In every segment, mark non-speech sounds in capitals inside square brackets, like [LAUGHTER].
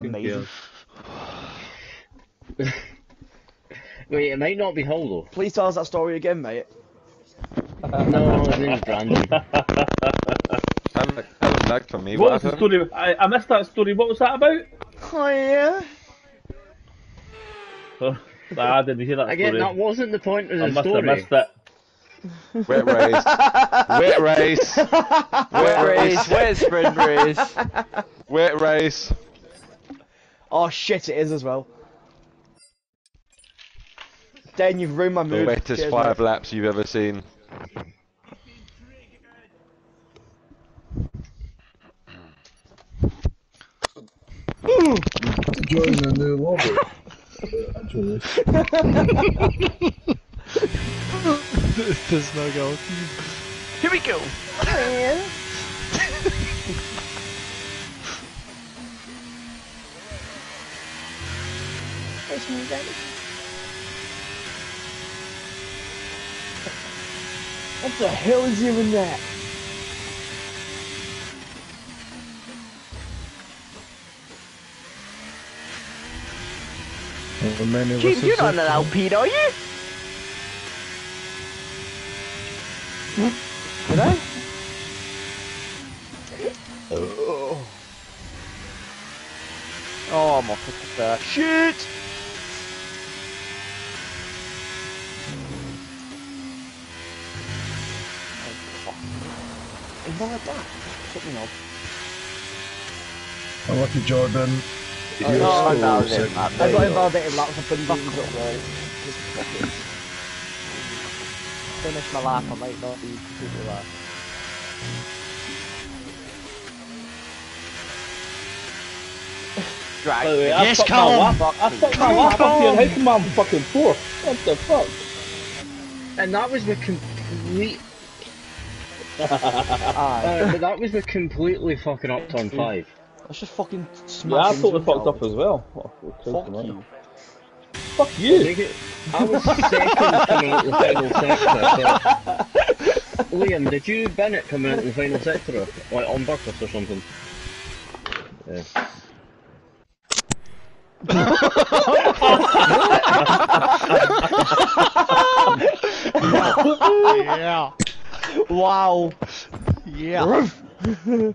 Amazing. [SIGHS] Wait, it might not be Hollow. Please tell us that story again, mate. [LAUGHS] No, his name's Brandon. That looked, that looked lag for me. What What, was the story? I, I missed that story. What was that about? Oh yeah. Oh, [LAUGHS] I didn't hear that Again, story. that wasn't the point of I the must have story. missed it. Wet race. Wet race. [LAUGHS] Wet race, wet sprint race. Wet race. Oh shit, it is as well. Dan, you've ruined my mood. The wettest Cheers, five mate. laps you've ever seen. Join the new lobby. Actually, There's no goal. Here we go. [LAUGHS] What the hell is even that? how many of you is not it? an Alpine, are you? Did I? Oh, oh I'm off with that. Shit! Anything like that? Something odd. Unlucky Jordan. Oh, You're no, so I got it, sick. man. I got invalidated laps for putting games up there. Finish my lap, I might not be completely last. Drag. Way, I Yes, fucked my Callum. lap. I fucked my lap up here. How come I'm fucking fourth? What the fuck? And that was the complete. [LAUGHS] Aye. Uh, but that was the completely fucking up turn five. Let's just fucking smash Yeah, I into totally each fucked up as well. Oh, for Christ's Fuck you. Fuck I you. think it- I was second coming out the final sector. But... Liam, did you Bennett coming out the final sector, like on purpose or something? Yeah. yeah. [LAUGHS] [LAUGHS] Wow. Yeah. [LAUGHS]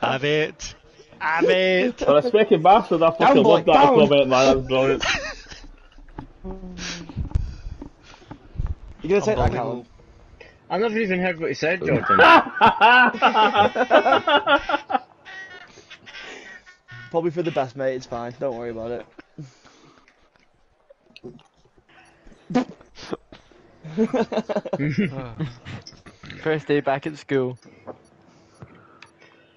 Have it. Have it. For a specky bastard, I fucking Down, boy, loved that down. comment, man. That was brilliant. [LAUGHS] You gonna take that, Callum? I never even heard what he said, [LAUGHS] Jordan. Probably for the best, mate. It's fine. Don't worry about it. [LAUGHS] First day back at school.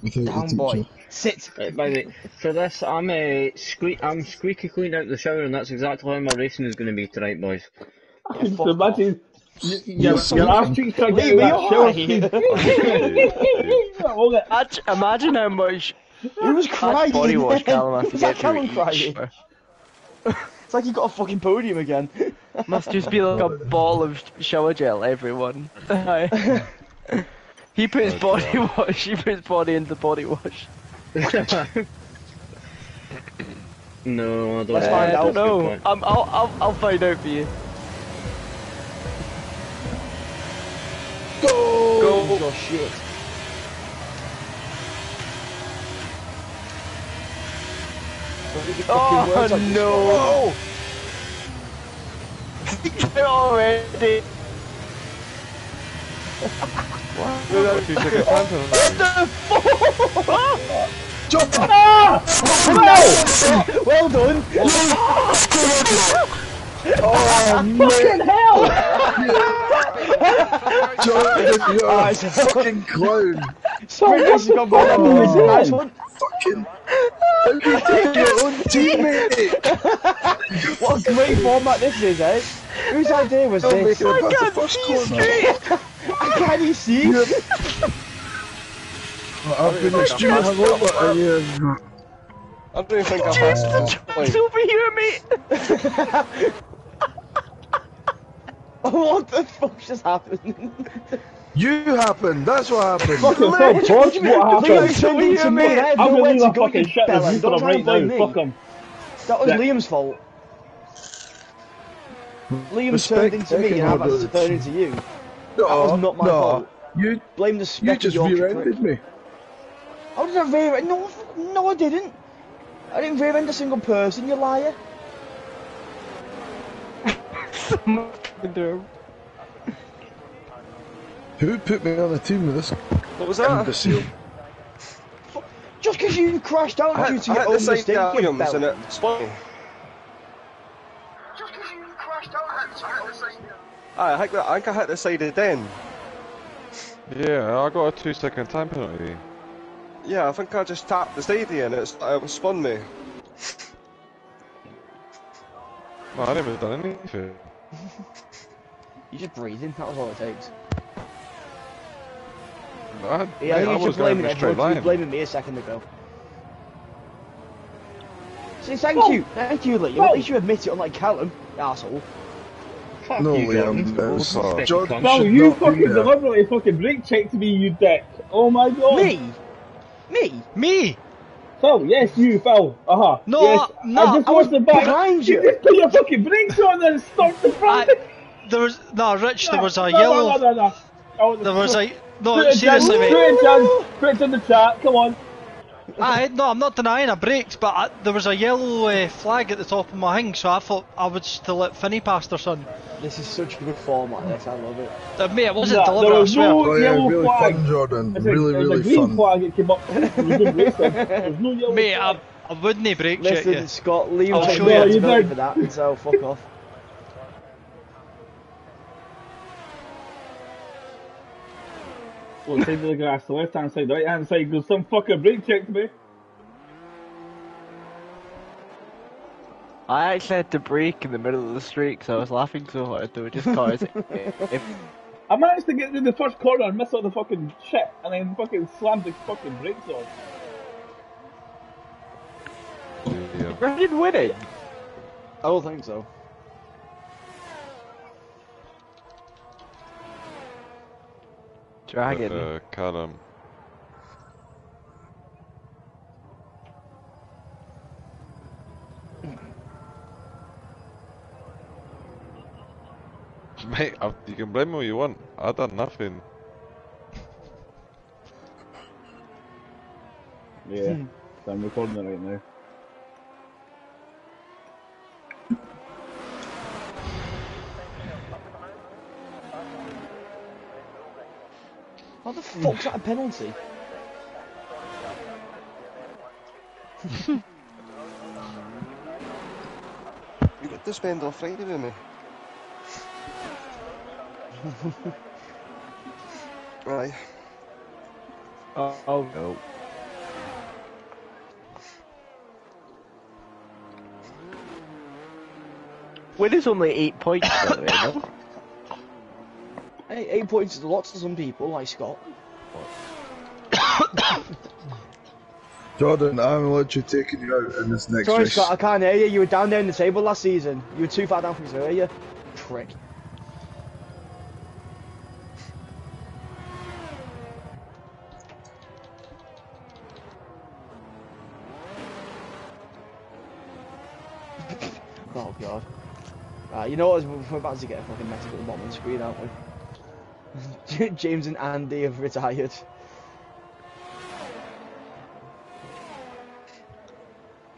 Without Down, boy. Sit. Right, by the way, for this, I'm uh, squeak, I'm squeaky clean out the shower, and that's exactly how my racing is going to be tonight, boys. I can fuck imagine. Your, You're your ass cheeks trying to get Leave out me of that shower. alone. [LAUGHS] Imagine, imagine how much He was crying. body wash Callum has to [LAUGHS] Was Callum crying? It's like he got a fucking podium again. Must just be like a [LAUGHS] ball of shower gel, everyone. [LAUGHS] he puts body [LAUGHS] wash, he puts body into body wash. no, I don't. Let's know. find I out. don't That's a good know. point. I'm, I'll, I'll, I'll find out for you. Go! Go. Oh shit. Oh no! Already. What? You took a photo. What the fuck? Jump! Ah! Well done! [LAUGHS] Oh, [LAUGHS] fucking hell! [LAUGHS] Jordan, you're a fucking clown. Sorry, this has gone well. Boys. Nice one. Fucking. How do you take your own teammate? What a great format this is, eh? Whose idea was Don't this? make it past the first corner. I can't even see. I've been extremely hungover and you. I don't even think I passed It's over here, mate. [LAUGHS] [LAUGHS] what the fuck just happened? [LAUGHS] You happened. That's what happened. Fucking Phil, Bush, what happened? turned into me. I have I'm gonna leave go, a fucking shit bellend. review for Don't him try and right blame now. me. Fuck him. That was Yeah. Liam's fault. Liam Respect turned into me and I've had to turn into you. No, That was not my no. fault. You, Blame the you just Yorkshire rear-ended me. How did I rear end? No, no, I didn't. I didn't rear end a single person, you liar. Who put me on a team with this What was that? imbecile? Just because you crashed out I due to I your own the same mistake, uh, you Williams and bellend. it spun me. Aye, I think, that, I think I hit the side of Den. Yeah, I got a two second time penalty. Yeah, I think I just tapped the steady and it's, it spun me. No, I never done anything. [LAUGHS] You're just breathing, that was all it takes. I, Yeah, mate, I I was you're going blaming in everyone. You were blaming me a second ago. See, thank Oh. you, thank you, Liam. At least you admit it, unlike Callum, arsehole. Fuck No, you, Liam, Gordon. it's- Stick John- cunt. You not be fucking there. deliberately fucking brake checked me, you dick. Oh my god. Me? Me? Me? Phil, yes, you, Phil. Uh huh. No, yes. no, I just I was the back. behind you. You just put your fucking brakes on and stopped the front. I, there was no Rich. There was a no, yellow. No, no, no, no. Oh, There was a Put no. it Seriously, down, mate. Put it down. Put it in the chat. Come on. I no, I'm not denying I braked, but I, there was a yellow uh, flag at the top of my thing, so I thought I would still let Finney past or son. This is such good form like this, I love it. Uh, mate, it wasn't No, deliberate. there I was swear. no Oh yeah, yellow really flag. fun, Jordan. It's a, really, it was really a green fun. flag that came up. It was good racing. There's no yellow Mate, flag. I, I wouldn't brake check Listen, you. Scott, Liam I'll show you. responsibility No, you for that, so fuck off. Well, side of the grass, the left hand side, the right hand side goes some fucker brake checked me. I actually had to brake in the middle of the street because I was laughing so hard they were just cars. [LAUGHS] if, I managed to get through the first corner and miss all the fucking shit, and then fucking slammed the fucking brakes on. Yeah. Brendan winning? I don't think so. Dragon. Uh, Callum. [LAUGHS] Mate, I, you can blame me all you want. I done nothing. Yeah, so I'm recording it right now. How the fuck's that a penalty? You got to spend all Friday with me. Aye. Oh, oh no. Win is only eight points, by the way, [LAUGHS] Hey, eight points is a lot to some people, like Scott. [COUGHS] Jordan, I'm literally taking you out in this next Sorry, race. Scott, I can't hear you. You were down there in the table last season. You were too far down for me to hear you. Prick. [LAUGHS] oh god. Uh, you know what? We're about to get a fucking message at the bottom of the screen, aren't we? [LAUGHS] James and Andy have retired.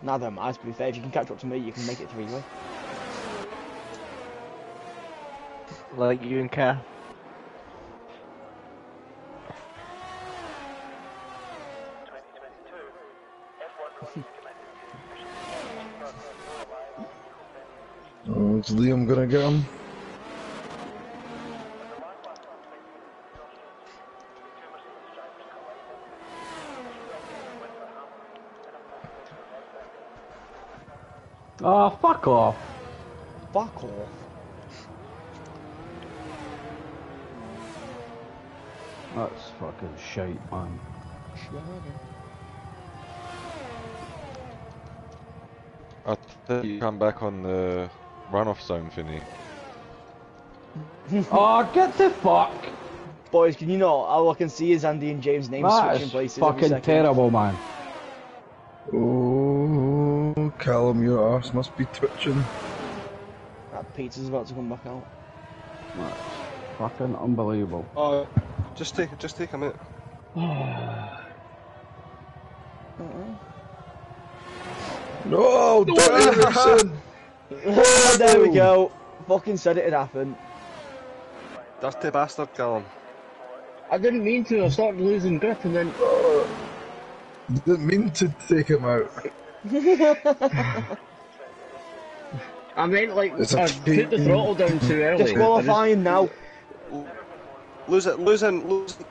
Neither am I, to be fair. If you can catch up to me, you can make it three-way. Like you and Kath. [LAUGHS] Oh, is Liam gonna get him? Oh, fuck off. Fuck off. That's fucking shite, man. I think you come back on the runoff zone thingy. oh, [LAUGHS] ah, get the fuck. Boys, can you not? All I can see is Andy and James' names That switching is places. every fucking terrible, man. Callum, your arse must be twitching. That pizza's about to come back out. That's fucking unbelievable. Oh, just take just take a minute. [SIGHS] No, Dirty Racing! [LAUGHS] Oh, there we go. Fucking said it had happened. Dirty bastard, Callum. I didn't mean to. I started losing grip and then. Didn't mean to take him out. I meant like It's a I put the throttle down too early. Disqualifying now. Lose it, losing, losing.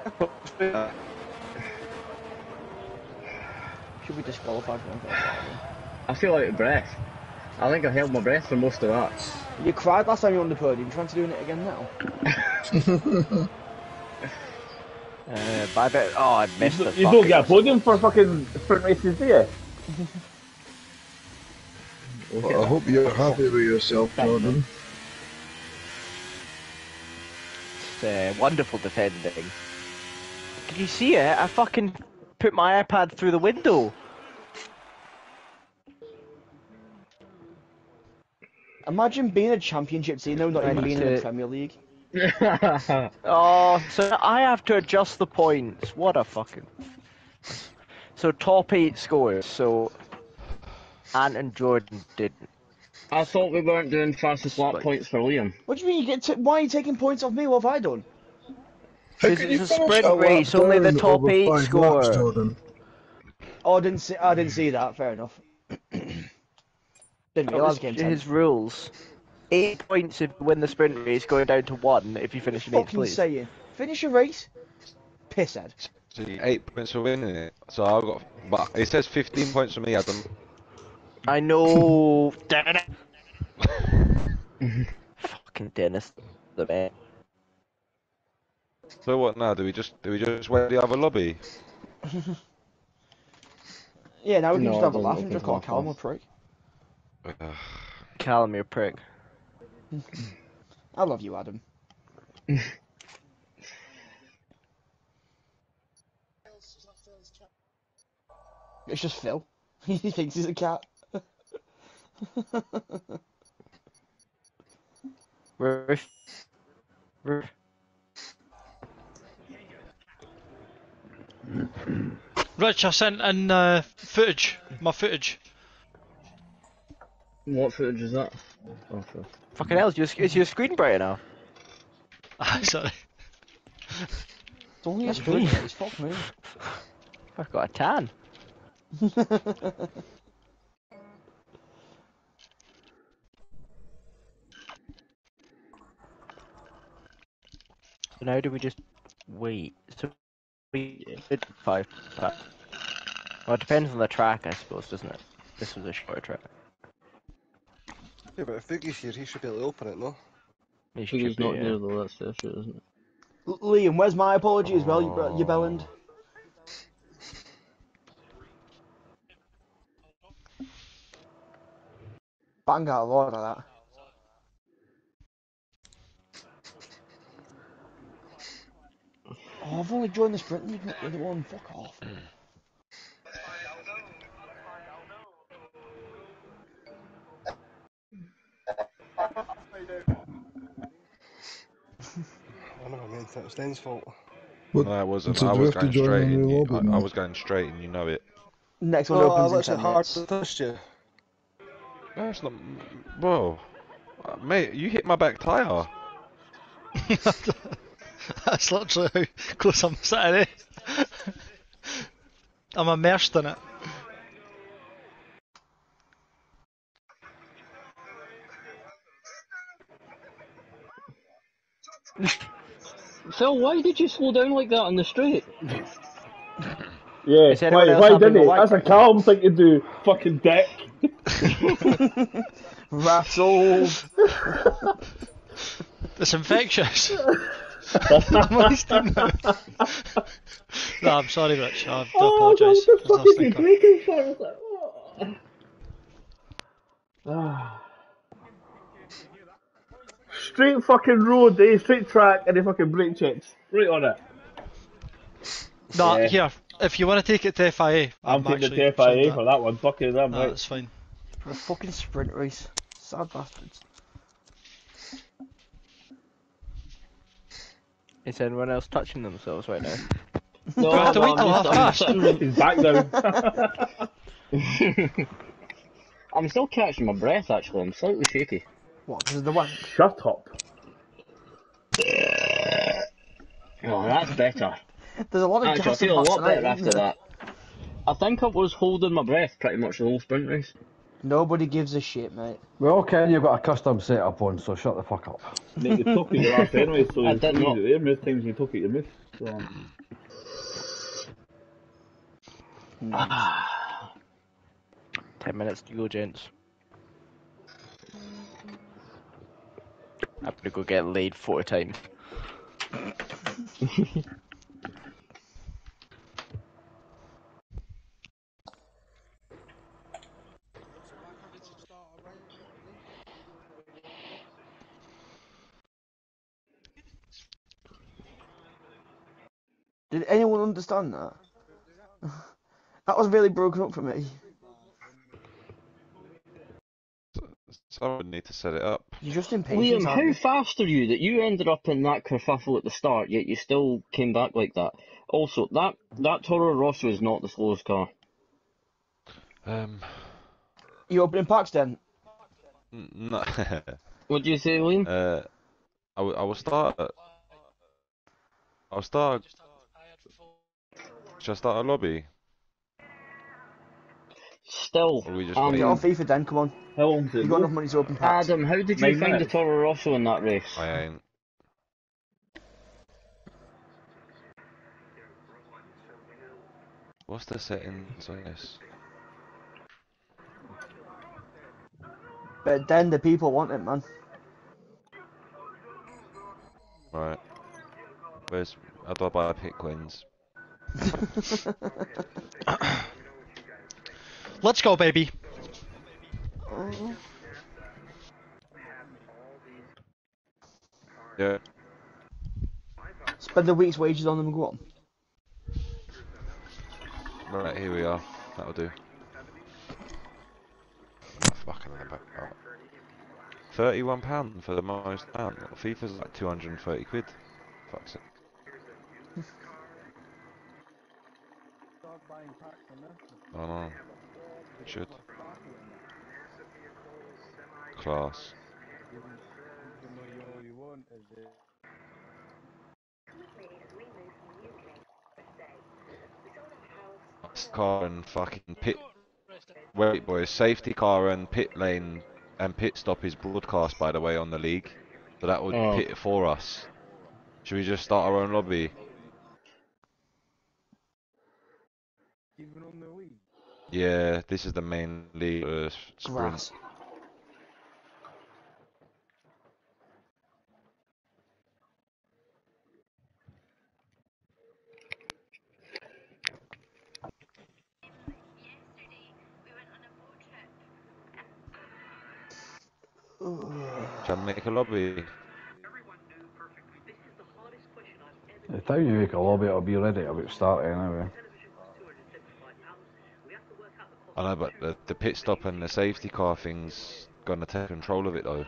Should be disqualified for that. I feel out of breath. I think I held my breath for most of that. You cried last time you were on the podium. Trying to doing it again now. [LAUGHS] Uh, but I bet. Oh, I missed the You don't get a podium for fucking sprint races, do you? [LAUGHS] Well, I hope you're happy with yourself, Jordan. It's, uh, wonderful defending. Can you see it? I fucking put my iPad through the window. Imagine being a championship team though, not even being in the Premier League. [LAUGHS] [LAUGHS] Oh, so I have to adjust the points. What a fucking. So top eight scores. So Ant and Jordan didn't. I thought we weren't doing fastest lap Like- points for Liam. What do you mean? You get to, why are you taking points off me? What have I done? How Because can you it's a sprint a race, only the top eight score. laps, Oh, I didn't see. I didn't see that. Fair enough. [CLEARS THROAT] didn't That realise was it came tenth. his rules. Eight points if you win the sprint race, going down to one if you finish in eighth Fucking place. saying. Finish a race. Pisshead. See, eight points for winning it. So I've got, but it says 15 points for me, Adam. I know. Damn [LAUGHS] it. Fucking Dennis, the man. So what now? Do we just do we just wait the other lobby? [LAUGHS] Yeah, now we can No, just I have a don't laugh think and just it's call my Callum a fault. prick. [SIGHS] Ugh. Callum, you prick. I love you, Adam. [LAUGHS] it's just Phil. he thinks he's a cat. Roof. Roof. Rich, I sent in uh, footage. My footage. What footage is that? Oh, fuck. Fucking hell, is your, is your screen bright enough? [LAUGHS] Ah, Sorry. It's only a That's sprint me. Fuck me. [LAUGHS] I've got a tan. [LAUGHS] So now do we just wait? So we did five. But, well, it depends on the track, I suppose, doesn't it? This was a shorter track. Yeah, but if Boogie's here, he should be able to open it, no? You He's should be, not yeah. near though, that's the issue, isn't it? L- Liam, where's my apology as well, you, br- you bellend? [LAUGHS] Bang out a lot of that. Oh, I've only joined the sprint league, not the other one. Fuck off. [LAUGHS] I never meant it. It's Den's fault. What- No, it wasn't. so I was going straight. in And you, I, I was going straight, and you know it. Next one Oh, I opens in 10 hard minutes. to touch you. No, it's not. Bro, Uh, mate, you hit my back tire. [LAUGHS] [LAUGHS] That's literally how close I'm sitting. Eh? I'm immersed in it. Phil, why did you slow down like that on the street? Yeah, Is anyone why, else why having didn't a he? wank? That's a calm thing to do. Fucking dick. [LAUGHS] Rattled. It's infectious. [LAUGHS] I'm wasting it. no, I'm sorry, Rich. I do Oh, apologise. what the There's no fuck is he braking for? I was like, oh. Ah. [SIGHS] straight fucking road, eh? Straight track, and the fucking brake checks. Right on it. No, Yeah. here. If you want to take it to FIA, I'm taking actually the signed FIA that. for that one. Fucking them, Nah, right? that's fine. For a fucking sprint race. Sad bastards. Is anyone else touching themselves right now? [LAUGHS] No, Do I have to no, wait till I'm, half past? He's back now. [LAUGHS] I'm still catching my breath actually, I'm slightly shaky. What, because of the wank? Shut up. Oh, that's better. [LAUGHS] There's a lot of Actually, I gas feel a lot better after that. I think I was holding my breath pretty much the whole sprint race. Nobody gives a shit, mate. Well, Ken, you've got a custom setup on, so shut the fuck up. [LAUGHS] Mate, you took it your ass anyway, so [LAUGHS] I you did you not. there. Most times you took it, you missed. So. [SIGHS] Ten minutes to go, gents. I'm gonna go get laid four times. [LAUGHS] Did anyone understand that? [LAUGHS] that was really broken up for me. Someone would need to set it up. You're just impatient. Liam, how you? fast are you that you ended up in that kerfuffle at the start, yet you still came back like that? Also, that that Toro Rosso is not the slowest car. Um, You opening packs then? n- no. [LAUGHS] What do you say, Liam? uh, I will, I will start. at- I'll start. Should I start a lobby? Still, Or we just um, wait? Get on FIFA then, come on. How long's it? You got enough money to open packs. Adam, how did you Nine find minutes. the Toro Rosso in that race? I ain't. What's the settings on this? But then the people want it, man. Right. Where's how do I buy pick coins? [LAUGHS] Let's go, baby. Yeah. Spend the week's wages on them and go on. Right, here we are. That'll do. Fucking hell, back up. Uh, thirty-one pound for the most amount. FIFA's like two hundred and thirty quid. Fuck's it. Oh no. Shit. Class. Car and fucking pit. Wait, boys. Safety car and pit lane and pit stop is broadcast, by the way, on the league. So that would Oh. pit for us. Should we just start our own lobby? Yeah, this is the main league uh, sprint. Grass. Shall I make a lobby? The time you make a lobby, it'll be ready about starting anyway. I know, but the, the pit stop and the safety car thing's gonna take control of it though.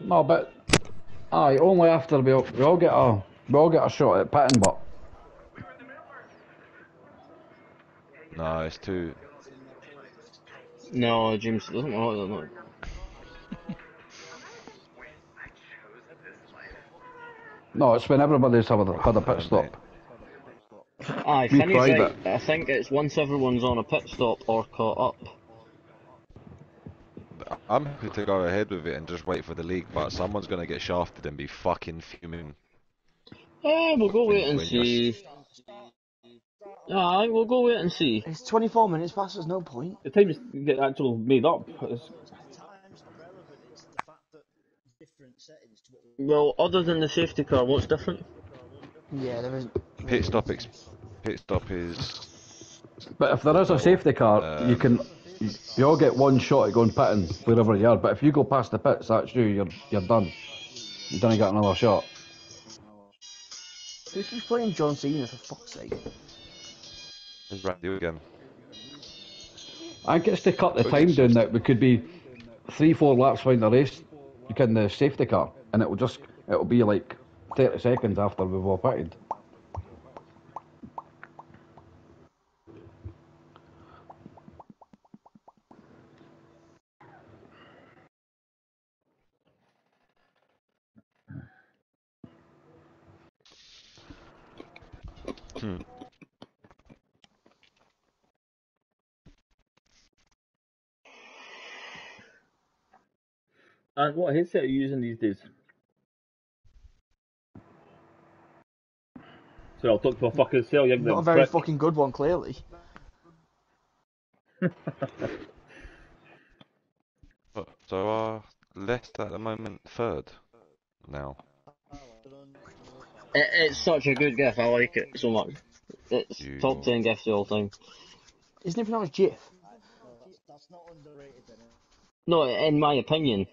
No, but aye, only after we all, we all get a we all get a shot at pitting, but No, it's too. No, James doesn't want that. [LAUGHS] no, it's when everybody's had a, had a pit stop. Aye, We Finney's right. I think it's once everyone's on a pit stop or caught up. I'm happy to go ahead with it and just wait for the league, but someone's gonna get shafted and be fucking fuming. Eh, we'll go wait and When you're see. Aye, we'll go wait and see. It's 24 minutes past, there's no point. The time you get actual made up. It's, Well, other than the safety car, what's different? Yeah, there isn't. Pit stop, ex- pit stop is But if there is a safety car, you um, can you, you all get one shot at going pitting wherever you are. But if you go past the pits, that's you. You're you're done. You don't get another shot. Who's keeps playing John Cena for fuck's sake? There's Randy again. I think it's to cut the time down that we could be three, four laps behind the race, you can the safety car, and it will just it'll be like thirty seconds after we've all pitted. And what headset are you using these days? So I'll talk to a fucking cell, you Not a very fucking good one, clearly. So uh, left at the moment third now. It, it's such a good gift. I like it so much. It's You- top ten gifts of all time. Isn't it pronounced Jiff? No, in my opinion.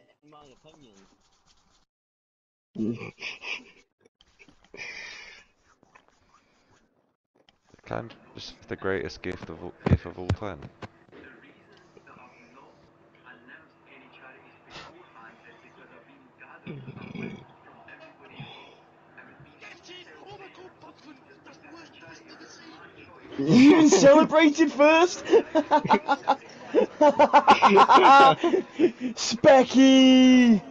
Can just the greatest gift of all, gift of all time. You [LAUGHS] celebrated first. [LAUGHS] [LAUGHS] Specky.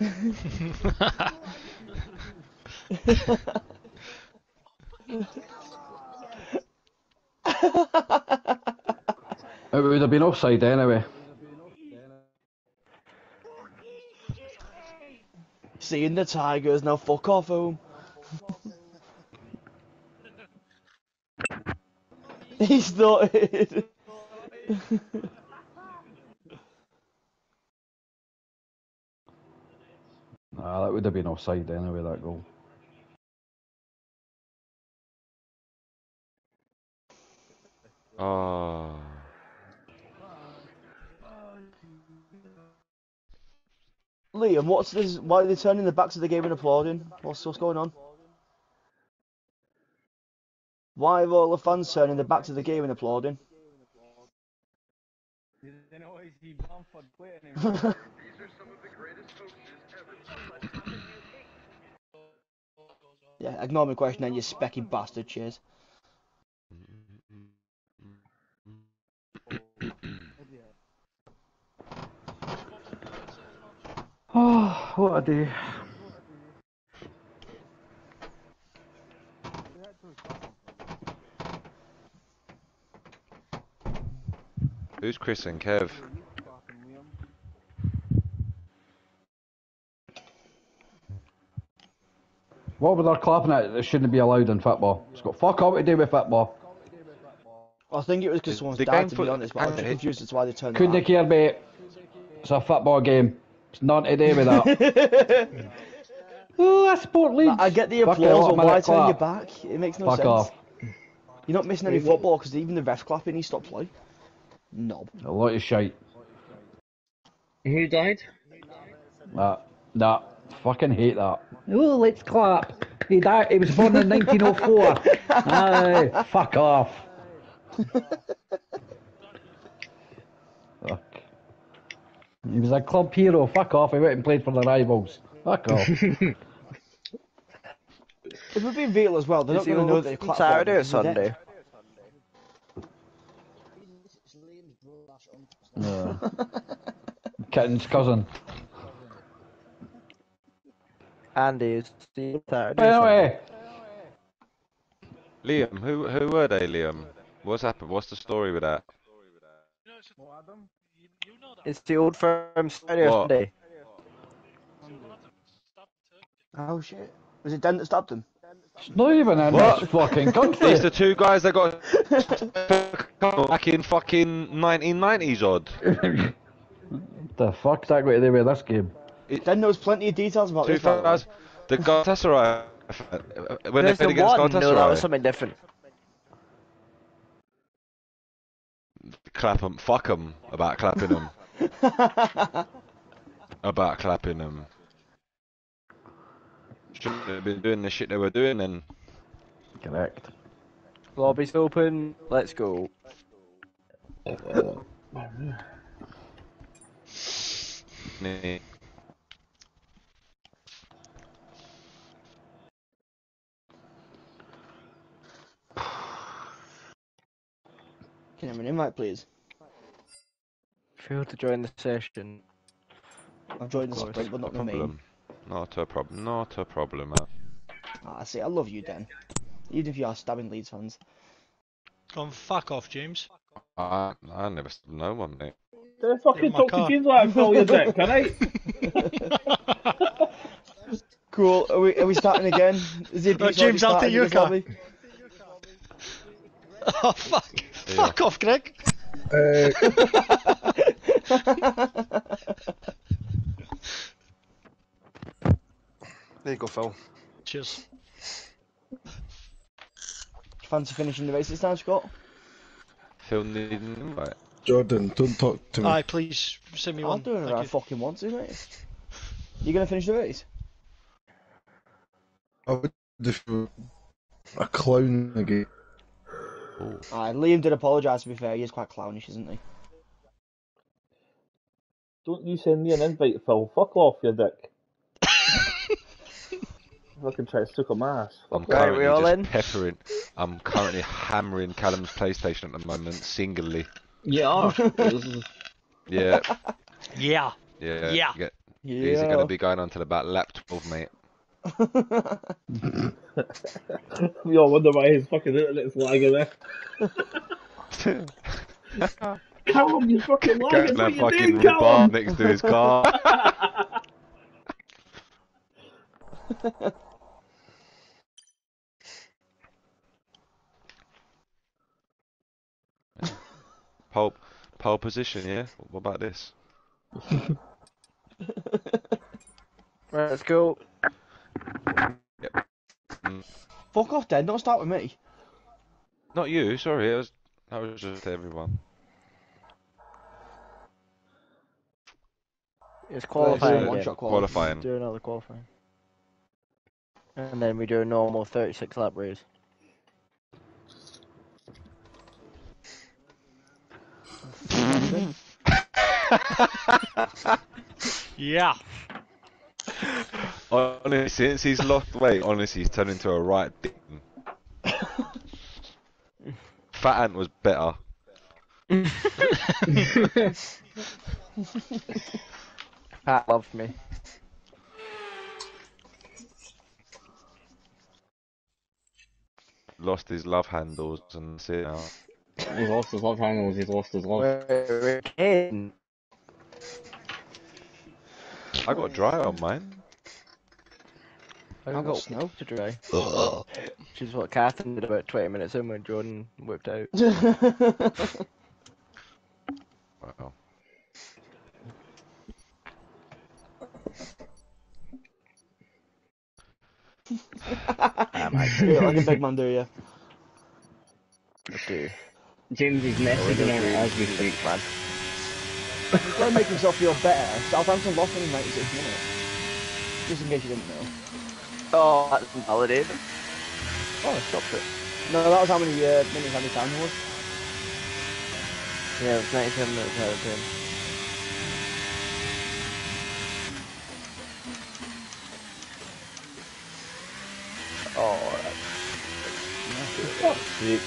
[LAUGHS] It would have been offside anyway. Seeing the Tigers now. Fuck off home. [LAUGHS] He's not. [LAUGHS] Ah, that would have been offside anyway. That goal. Oh. Liam, what's this? Why are they turning their backs to the game and applauding? What's what's going on? Why are all the fans turning their backs to the game and applauding? [LAUGHS] yeah, ignore my question then, you specky bastard. Cheers. Oh, what a day. Who's Chris and Kev? What were they clapping at? It shouldn't be allowed in football. It's got fuck all to do with football. I think it was because someone's the died, to be honest, but I'm hang on, confused as to why they turned Couldn't their care, mate. It's a football game. It's nothing to do with that. [LAUGHS] back. oh, that's sport league. I get the applause, what but a why minute turn your back? It makes no Fuck sense. off. You're not missing any football because even the ref's clapping, he stopped play. Knob. A lot of shite. Who died? That, that, fucking hate that. Oh, let's clap. He died. He was born in [LAUGHS] 1904. Aye, fuck off. Fuck. He was a club hero. Fuck off. He went and played for the rivals. Fuck off. [LAUGHS] If we're being real as well, they're Is not he going to know on that they clapped Saturday or for him, they're Sunday? Yeah. Kitten's cousin. Andy, is he Saturday or Sunday? Anyway, Liam, who who were they, Liam? What's happened? What's the story with that? It's the old firm Saturday or What? Sunday. Oh shit. Was it Dan that stabbed him? it's not even in What? this fucking These country. the two guys that got [LAUGHS] back in fucking 1990s odd. [LAUGHS] the fuck's that got to do with this game? Dan knows plenty of details about Two this. by the The Galatasaray. Uh, when they There's played the against one. No, that was something different. Clap 'em, fuck 'em about clapping them. [LAUGHS] about clapping them. shouldn't have been doing the shit they were doing then. Correct. Lobby's open. Let's go. Can I have an invite, please? Failed to join the session. I've joined the Of course, sprint, but not no the main. problem. Not a problem. Not a problem. man. Ah, see, I love you, Den. Even if you are stabbing Leeds fans. Come fuck off, James. I I never s- no one mate. Did I fucking in my talk to car. James like I call you a dick, alright? Cool. Are we, are we starting again? Is the Right, James, I'll take started in your this car. [LAUGHS] oh fuck! Yeah. Fuck off, Greg. Uh, [LAUGHS] There you go, Phil. Cheers. Fancy finishing the race this time, Scott? Phil need an invite. Jordan, don't talk to me. Aye, please send me I'll one. do it Thank if I you. fucking want to, mate. You gonna finish the race? I would if you were a clown again. Aye, Liam did apologise to be fair, he is quite clownish, isn't he? Don't you send me an invite, Phil. Fuck off, you dick. [LAUGHS] Fucking try to suck on my ass. I'm Right, currently we all just in? peppering. I'm currently hammering Callum's PlayStation at the moment, singly. Yeah. This [LAUGHS] Yeah, Yeah. yeah. Yeah. Get, Yeah. Easy gonna be going on till about lap 12, mate. [LAUGHS] We all wonder why his fucking internet's lagging there. Callum, you fucking Getting lagging. What that you fucking doing, bar next to his car. [LAUGHS] pole, pole position, yeah? What about this? Right, let's go. Fuck off, Den, don't start with me. Not you, sorry, it was, that was just everyone. It's qualifying. so One shot qualifying. Qualifying. Do another qualifying. And then we do a normal 36 lap race. [LAUGHS] [LAUGHS] Yeah. Honestly, since he's lost weight, honestly, he's turned into a right dick. Fat Ant was better. [LAUGHS] Pat loved me. Lost his love handles and that's it now. He's lost his love handles, he's lost his love. Wait, wait, wait, Ken. I got dry on mine. I I've got got snow. to dry. [LAUGHS] Which is what Catherine did about 20 minutes in when Jordan whipped out. [LAUGHS] Wow. You look [LAUGHS] like a big man, do you? do. James is oh, messaging on it as we speak. Man. He's trying to make himself feel better. Southampton lost in the 96 minutes. Just in case you didn't know. Oh, that's validated. Oh, I stopped it. No, that was how many uh, minutes Andy Town was. Yeah, it was 97 minutes out of 10. Oh, Fuck's sake.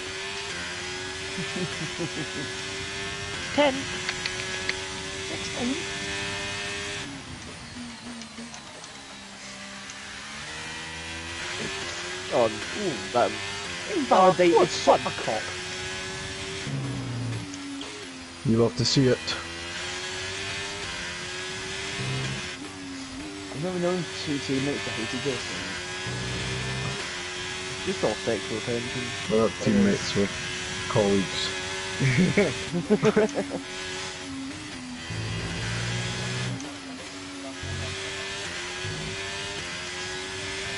[LAUGHS] Ten. Oh, ooh, that. Invalidated suck a cock. You love to see it. I've never known two teammates to hate each other. Just all sexual tension. We're not teammates, we're colleagues.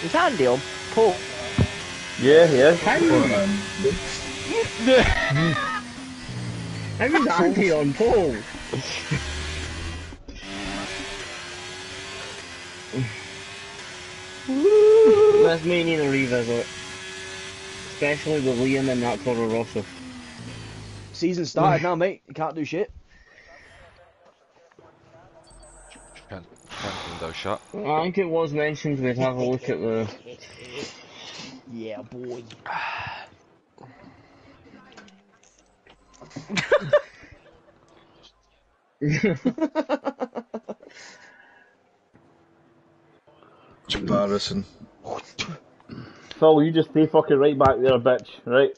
Is Andy on pull? Yeah, yeah. How is Andy on pole? this may need a revisit. Especially with Liam and that Toro Rosso. Season started now, mate. You can't do shit. Can't, can't window shut. I think it was mentioned we'd have a look at the. Yeah, boy. It's embarrassing. Phil, you just stay fucking right back there, bitch, right?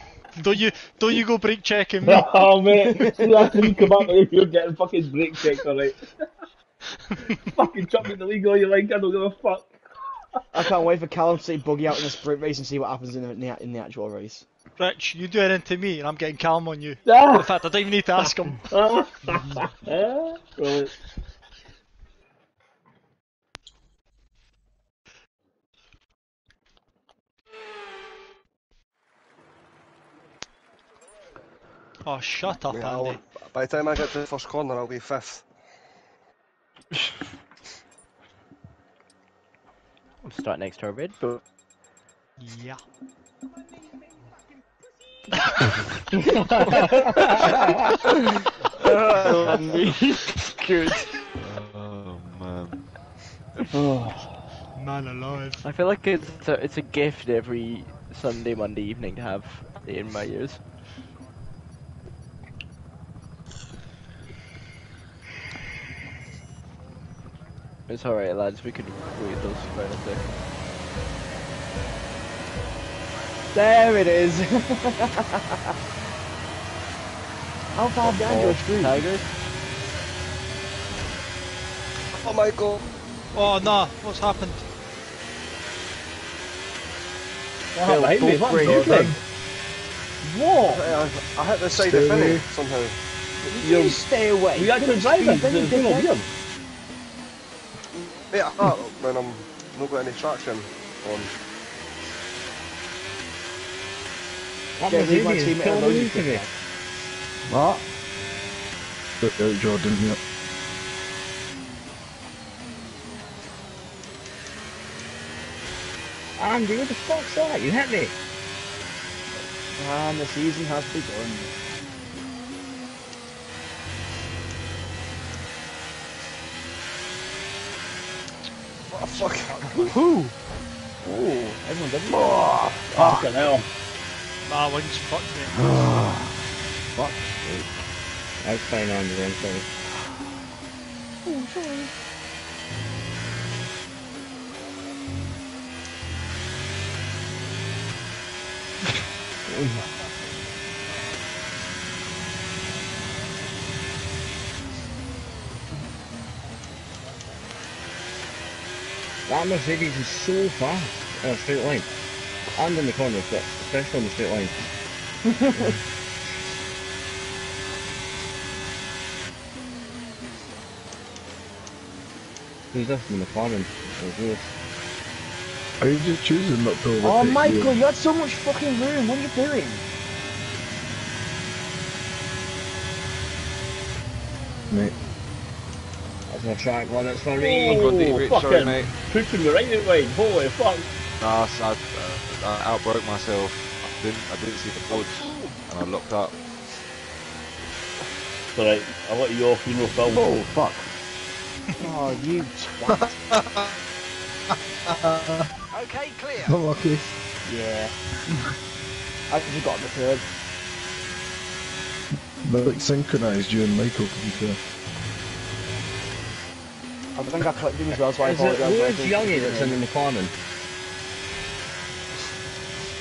[LAUGHS] Don't you don't you go brake checking me. [LAUGHS] oh, mate. See, after you come up here, you're getting fucking brake checked, alright? [LAUGHS] fucking chuck me the league all you like, I don't give a fuck. I can't wait for Callum to see buggy out in a sprint race and see what happens in the, in the, actual race. Rich, you do anything to me and I'm getting calm on you. In fact, I don't even need to ask him. [LAUGHS] Brilliant. Oh, shut up, Yeah, I'll- Andy. by the time I get to the first corner, I'll be fifth. [LAUGHS] I'm starting next to a Red Bull. Yeah. Good. Oh [LAUGHS] man. Man alive. I feel like it's a, it's a gift every Sunday, Monday evening to have in my ears. It's alright, lads. We could wait those for a sec. There it is. [LAUGHS] How far down your street? Tigers? Oh my god. Oh no, what's happened? What happened behind me? both What great. are you doing? What? I, I hit the side Stay of Finney away. somehow. You stay away. We actually driving, Speed, it's then you real dickhead. weird. Yeah, I thought when I'm not got any traction on. That Yeah, leave my Mercedes is teammate killing alone, me you today. What? Look out, uh, Jordan. Yep. Andy, what the fuck's that? You hit me. And the season has begun. Fuck? Woohoo! Ooh, everyone did it. Fucking hell. My wings fucked me. [SIGHS] Fuck. That's fine, Andy, I'm sorry. Oh, sorry. That Mercedes is so fast in a straight line. And in the corners, but especially on the straight line. [LAUGHS] Who's this? The McLaren. Are you just choosing not to overtake Oh, you? Michael, you had so much fucking room. What are you doing? That's my track limits for Oh, me. God, deep Oh, reach, sorry fucking mate. pooping me right out wide. Holy fuck. Nah, so I, uh, I outbroke myself. I didn't, I didn't see the boards, and I looked up. It's alright, I'll let you off, you know, Phil. Oh, fuck. Oh, you twat. [LAUGHS] Okay, clear. unlucky. yeah. [LAUGHS] I just got the third. They're like synchronised, you and Michael, to be fair. I think I clicked him as well, so I Is it apologise. Lewis Youngie that's in the McLaren?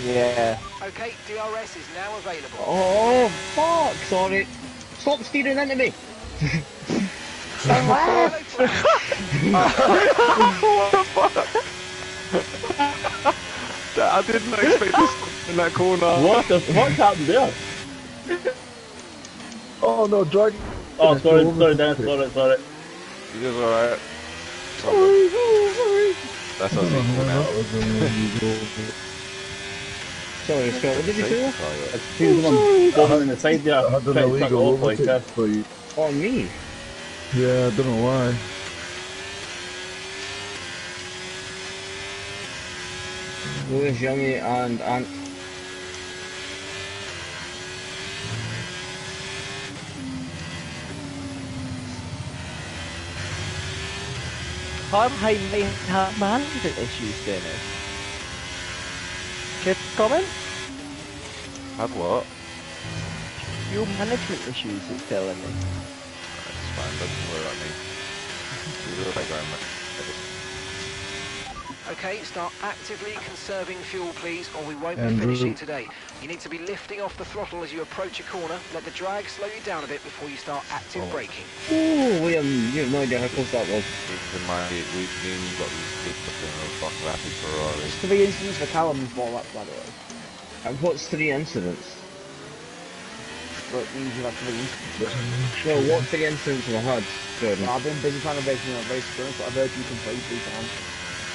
Yeah. Okay, DRS is now available. Oh, fuck, sorry. Stop steering into me. What the fuck? I didn't expect this in that corner. What the what's happened there? Oh no, Jordan! Oh, sorry, sorry, Dennis, sorry, sorry. You was alright. Sorry, sorry, sorry. That's us equal now. That was. Sorry, Scott, what did you say? It's two of them going in the side there. I had an trying to cut illegal overtake for you. On me. Yeah, I don't know why. Lewis, Youngie, and Ant. Harmheim may have management issues, Dennis. Keep comment? Have what? Your management issues, it's telling me. That's fine, doesn't worry about me. Zero playground, mate. Okay, start actively conserving fuel, please, or we won't be finishing today. You need to be lifting off the throttle as you approach a corner. Let the drag slow you down a bit before you start active Oh. braking. Ooh, Liam, you have no idea how close that was. Keep in mind, we, we, me and got these big fucking fucking rapid Ferrari. Three incidents for Callum before that, by the way. And what's three incidents? But it means you've three incidents. Well, what three incidents have I had, Jordan? I've been busy trying to race me on race experience, but I've heard you complain three times.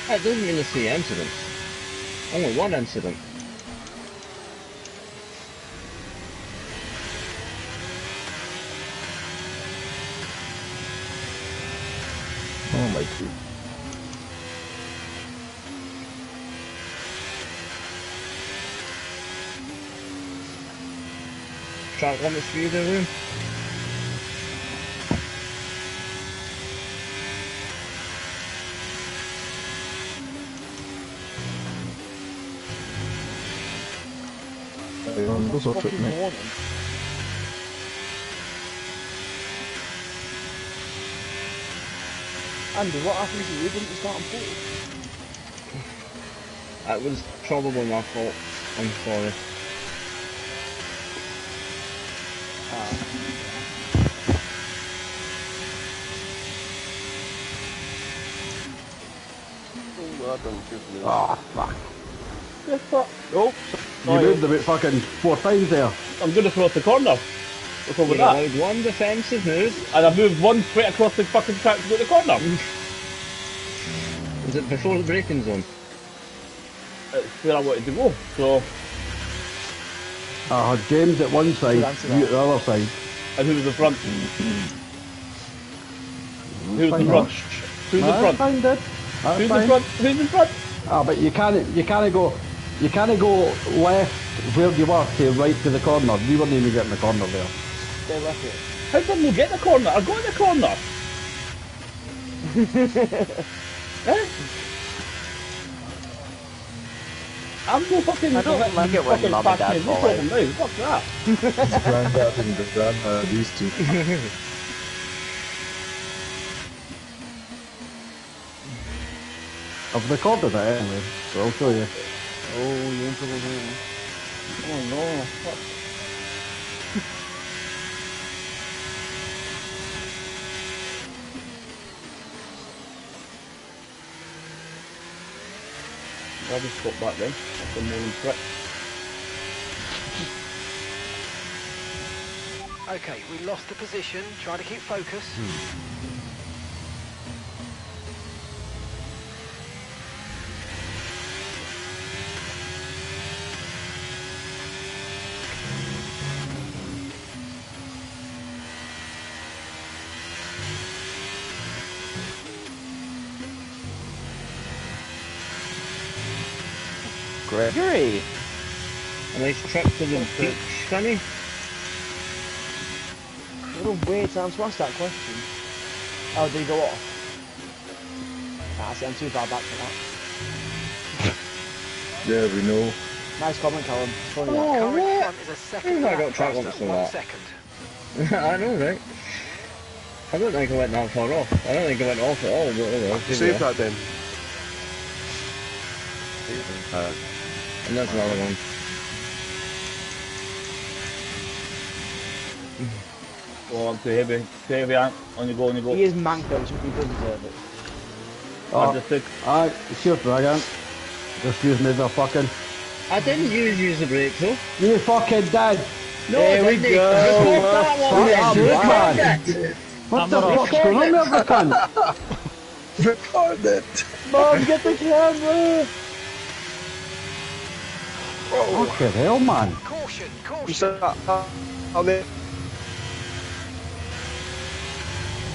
Doesn't mean there's three incidents. Only one incident. Oh my god. Track limits for you there, Liam? Those are mate. Andy, what happened to you? Didn't you start on pole? That was probably my fault. I'm sorry. Ah, fuck. Yeah, fuck. Oh, You moved about fucking four times there. I'm going across the corner. What's wrong with that? allowed one defensive move. And I moved one straight across the fucking track to go to the corner. Is it before the braking zone? It's where I wanted to go. So, I had James at one side, you at the other side. and who was the front? Who was the front? Josh. Who's the front? fine, dude. That's Who's the front? Who's in front? Ah, but you can't, you can't go, you kind of go left where you were to right to the corner. We weren't even getting the corner there. They left it. How did you get the corner? I got the corner. [LAUGHS] eh? I'm no fucking. I don't like it when fucking mum and dad fucking- no fall out. problem now. Fuck that. Granddad and grandma, these two. I've recorded it anyway, so I'll show you. Oh, you're in trouble here. Oh no. Fuck. [LAUGHS] I'll just stop back then. After more than threat. Okay, we lost the position. Try to keep focus. Hmm. Gregory! A nice trip to the beach, Funny. What a weird time to ask that question. Oh, did he go off? Nah, see, I'm too far back for that. [LAUGHS] Yeah, we know. Nice comment, Callum. Funny that. Oh, Current what? is a second Who's I lap got track faster, limits on that? second. [LAUGHS] I know, right? I don't think I went that far off. I don't think I went off at all, but oh well. Save that then. Uh, And there's another one. Oh, I'm too heavy. Too heavy, Ant. On you go, on you go. He is mank though, so he doesn't deserve it. I Oh, just took. aye, sure, Dragon. Just using the fucking. I didn't use use the brakes, though. You fucking did! No, There I we didn't. go. Record [LAUGHS] that one Fuck then. you, Record man. it. What the fuck's going on there, the cunt? Record it! Mom, get the camera! Fucking hell, man. Caution, You caution. said that. uh, on the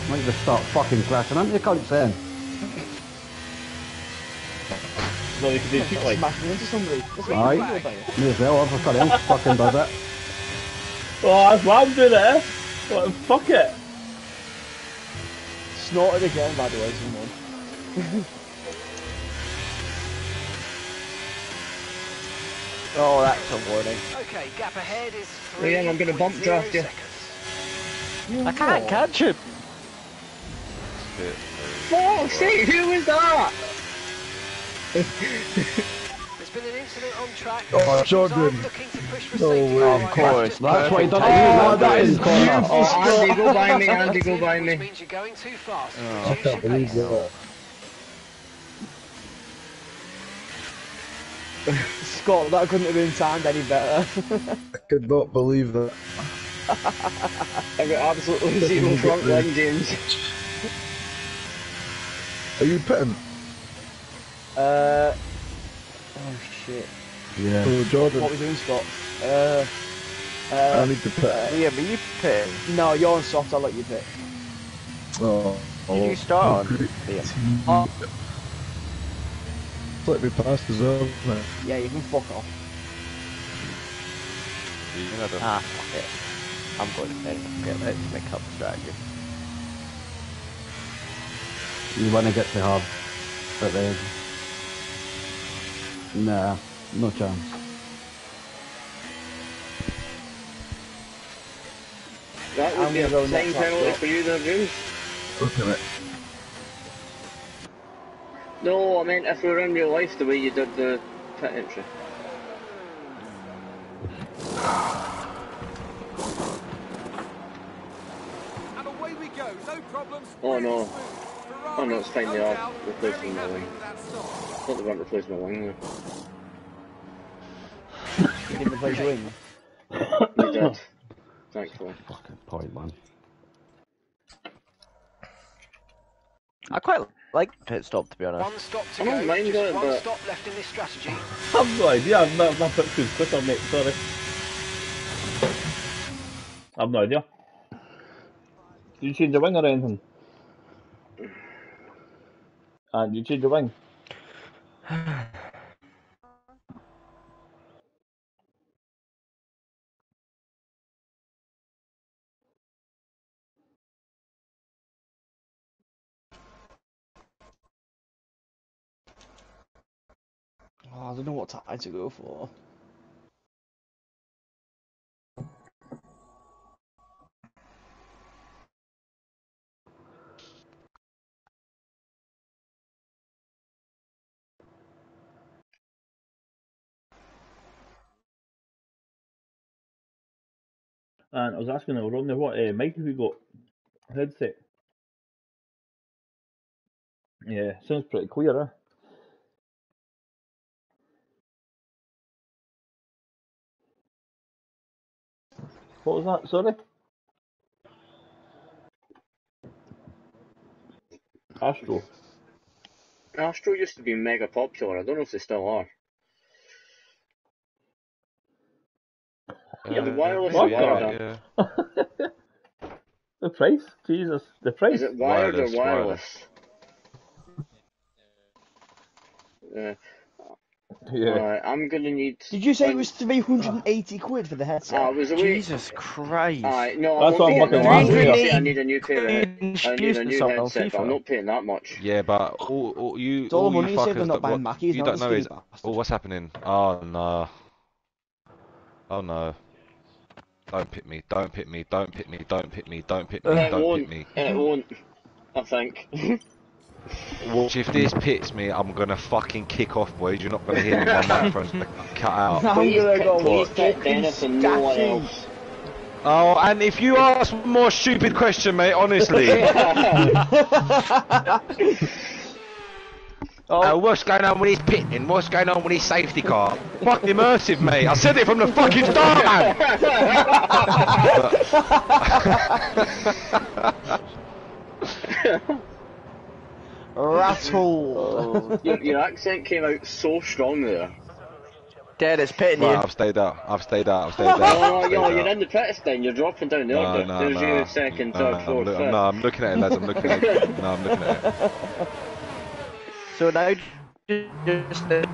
Might just start fucking crashing into the cunts then. So you can do cheat like. Smashing into somebody. That's what Aye. you feel about it. May as well, fucking does it. Oh, that's why I'm doing it. eh? What, fuck it. Snorted again, by the way, someone. [LAUGHS] Oh, that's a warning. Okay, gap ahead is Liam, I'm gonna bump 3.0 draft you. seconds. I can't catch him. Pit. Fuck's sake, who was that? There's been an incident on track. Oh, Drivers Jordan. aren't looking to push for No way. car Of course. now. That's why he doesn't Oh, use that that's corner. Oh, Andy, go by me, Andy, go by Which means you're going too fast. Oh, I can't believe that. [LAUGHS] Scott, that couldn't have been timed any better. I could not believe that. [LAUGHS] I've got absolutely zero front line, James. Are you pitting? uh, oh shit. Yeah. Oh, Jordan. What are we doing, Scott? Uh, I uh, need to pit. Yeah, but you pitting? no, you're on soft, I'll let you pick. Oh, Did you start on? great. Oh, Let me past as well, man. yeah, you can fuck off. You know Ah, fuck it. I'm going to pit. Okay, let's make up strategy. You want to get to hard but the end. Nah, no chance. That would I'm be a gonna time penalty for you there, James. Look at it. No, I meant if we were in real life the way you did the pit entry. And away we go, no problems. Oh no. Ferrari, Oh no, it's fine, they no are replacing my wing. with that stop. I thought they weren't replacing my wing You didn't replace your wing. there. They did. Thankfully. Fucking point, man. I quite like pit stop, to be honest. One stop to I don't go. mind Just it, one but- stop left in this strategy. [LAUGHS] I've no idea. I've not, not put through Twitter, mate. Sorry. I've no idea. Did you change the wing or anything? Uh, and you change the wing? [SIGHS] [SIGHS] Oh, I don't know what tire to go for. And I was asking her, Romney, what uh, mic have you got? Headset. Yeah, sounds pretty clear, eh? What was that? Sorry? Astro. Astro used to be mega popular. I don't know if they still are. Yeah, the Uh, wireless What? or wired? yeah. [LAUGHS] The price? Jesus, the price. Is it wired Wireless, or wireless? Uh, Yeah. Alright, I'm gonna need. Did you say it was 380 quid for the headset? Ah, I was away. Jesus Christ. Aye, no, That's I'm what not I'm paying fucking that much. I need a new pair I need a new headset, but I'm not paying that much. Yeah, but all, all you, It's all all you money you fuckers not that buying what Mackies, you not don't know is, oh, what's happening? Oh no. Oh no. Don't pit me, don't pit me, don't pit me, don't pit me, don't pit me, don't won't. pit me. It won't. I think. [LAUGHS] Watch, if this pits me, I'm gonna fucking kick off, boys. You're not gonna hear me. My microphone's gonna cut out. I'm gonna go please with pick fucking Dennis and no one else. Oh, and if you ask one more stupid question, mate, honestly. Uh, [LAUGHS] what's going on with his pitting? What's going on with his safety car? Fuck immersive, mate. I said it from the fucking start, man. [LAUGHS] [LAUGHS] Rattle. Oh, your, your accent came out so strong there. Dead, it's pitting right, you. I've stayed out. I've stayed out. I've stayed [LAUGHS] out. Oh, I've stayed you're in the pits then, you're dropping down the No, order. no, There's no. you second, no, third, I'm fourth, loo- fifth. no, I'm looking at it, lads. I'm looking at it. [LAUGHS] No, I'm looking at it. So now, just this.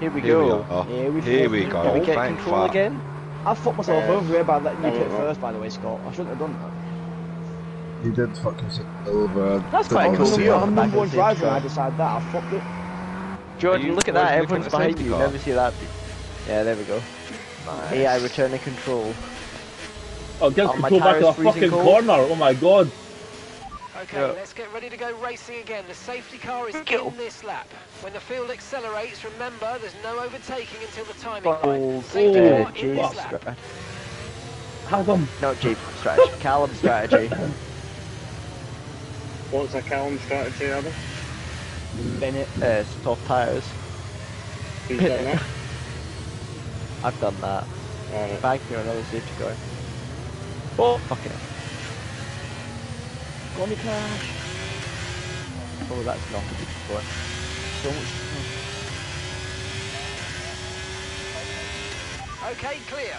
Here we Here we go. are. Here we Here go. we go. Did we get Thank control fuck. again? I fucked myself Uh, over here by letting you pit first, by the way, Scott. I shouldn't have done that. He did fuck himself over. That's quite not cool. see You're that. on I'm back number one driver I intro. decide that. I fucked it. Jordan, look at that. Everyone's looking at the behind safety you. car? Never see that. Yeah, there we go. AI returning control. Oh, get Oh, control back to the fucking cold. corner. Oh my god. Okay, Yeah. let's get ready to go racing again. The safety car is Go. in this lap. When the field accelerates, remember there's no overtaking until the timing Oh, line. Safety oh, car in this lap. How come? no, Jeep strategy. Callum strategy. [LAUGHS] What's a Callum strategy, Adam? Bennett. uh, soft tires. Who's done that? [LAUGHS] I've done that. Alright. Bank me on another safety car. Oh, fuck it. Got me crash. Oh, that's not a good score. So much. Okay, clear.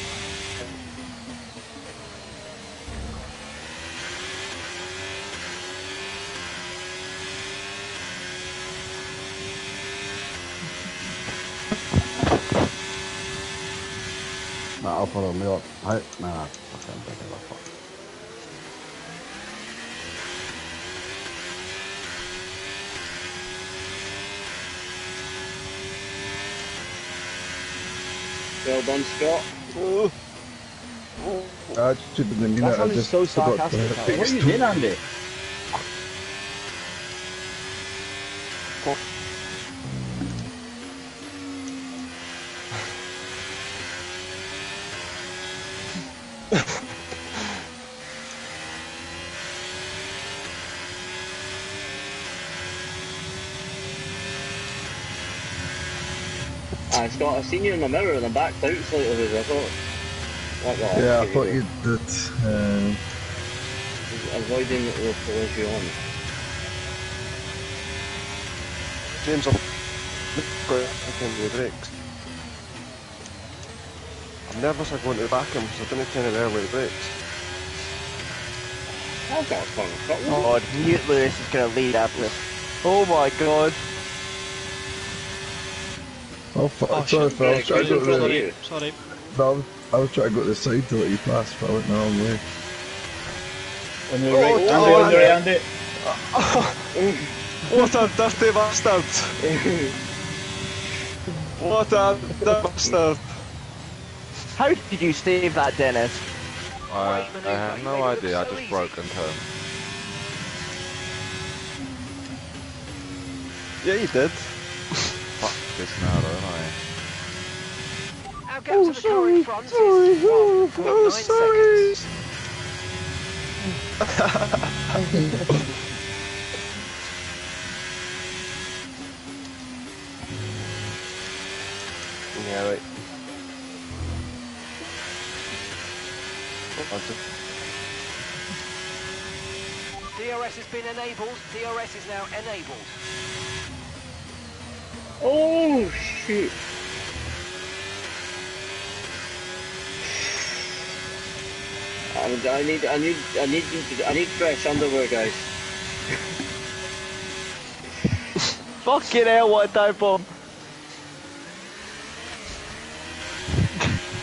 [LAUGHS] Nah, I'll follow me up. Right? Nah, fuck, I'm taking that fuck. Well done, Scott. I didn't mean That. I sounded just so sarcastic. What are you doing, Andy? Ah, Scott, I seen you in the mirror and I backed out slightly. I thought. Like that. Yeah, I thought you did. Um, Avoiding the collision. James, I'm fucking the brakes. I'm nervous of going to the back of him because I didn't turn it there with the brakes. I've got a fun. Oh, God, Mute Lewis is gonna lead after this. Oh my god. Oh, fuck. Oh, sorry, shit. Phil. I was trying to go to the, Sorry, sorry. no, I was, trying to go to the side to let you pass, but I went the wrong way. On your right, Andy, oh, on your right, Andy. [LAUGHS] What a dirty bastard! [LAUGHS] what a bastard! How did you save that, Dennis? I, I have no idea. I just broke and turned. Yeah, you did. Fuck this now, don't I? Our gap to the car in front is 1.9 seconds. Yeah, right. Oh, I just- DRS has been enabled. DRS is now enabled. Oh shit! I, I need, I need, I need, I need fresh underwear, guys. [LAUGHS] Fucking hell, what a dive bomb.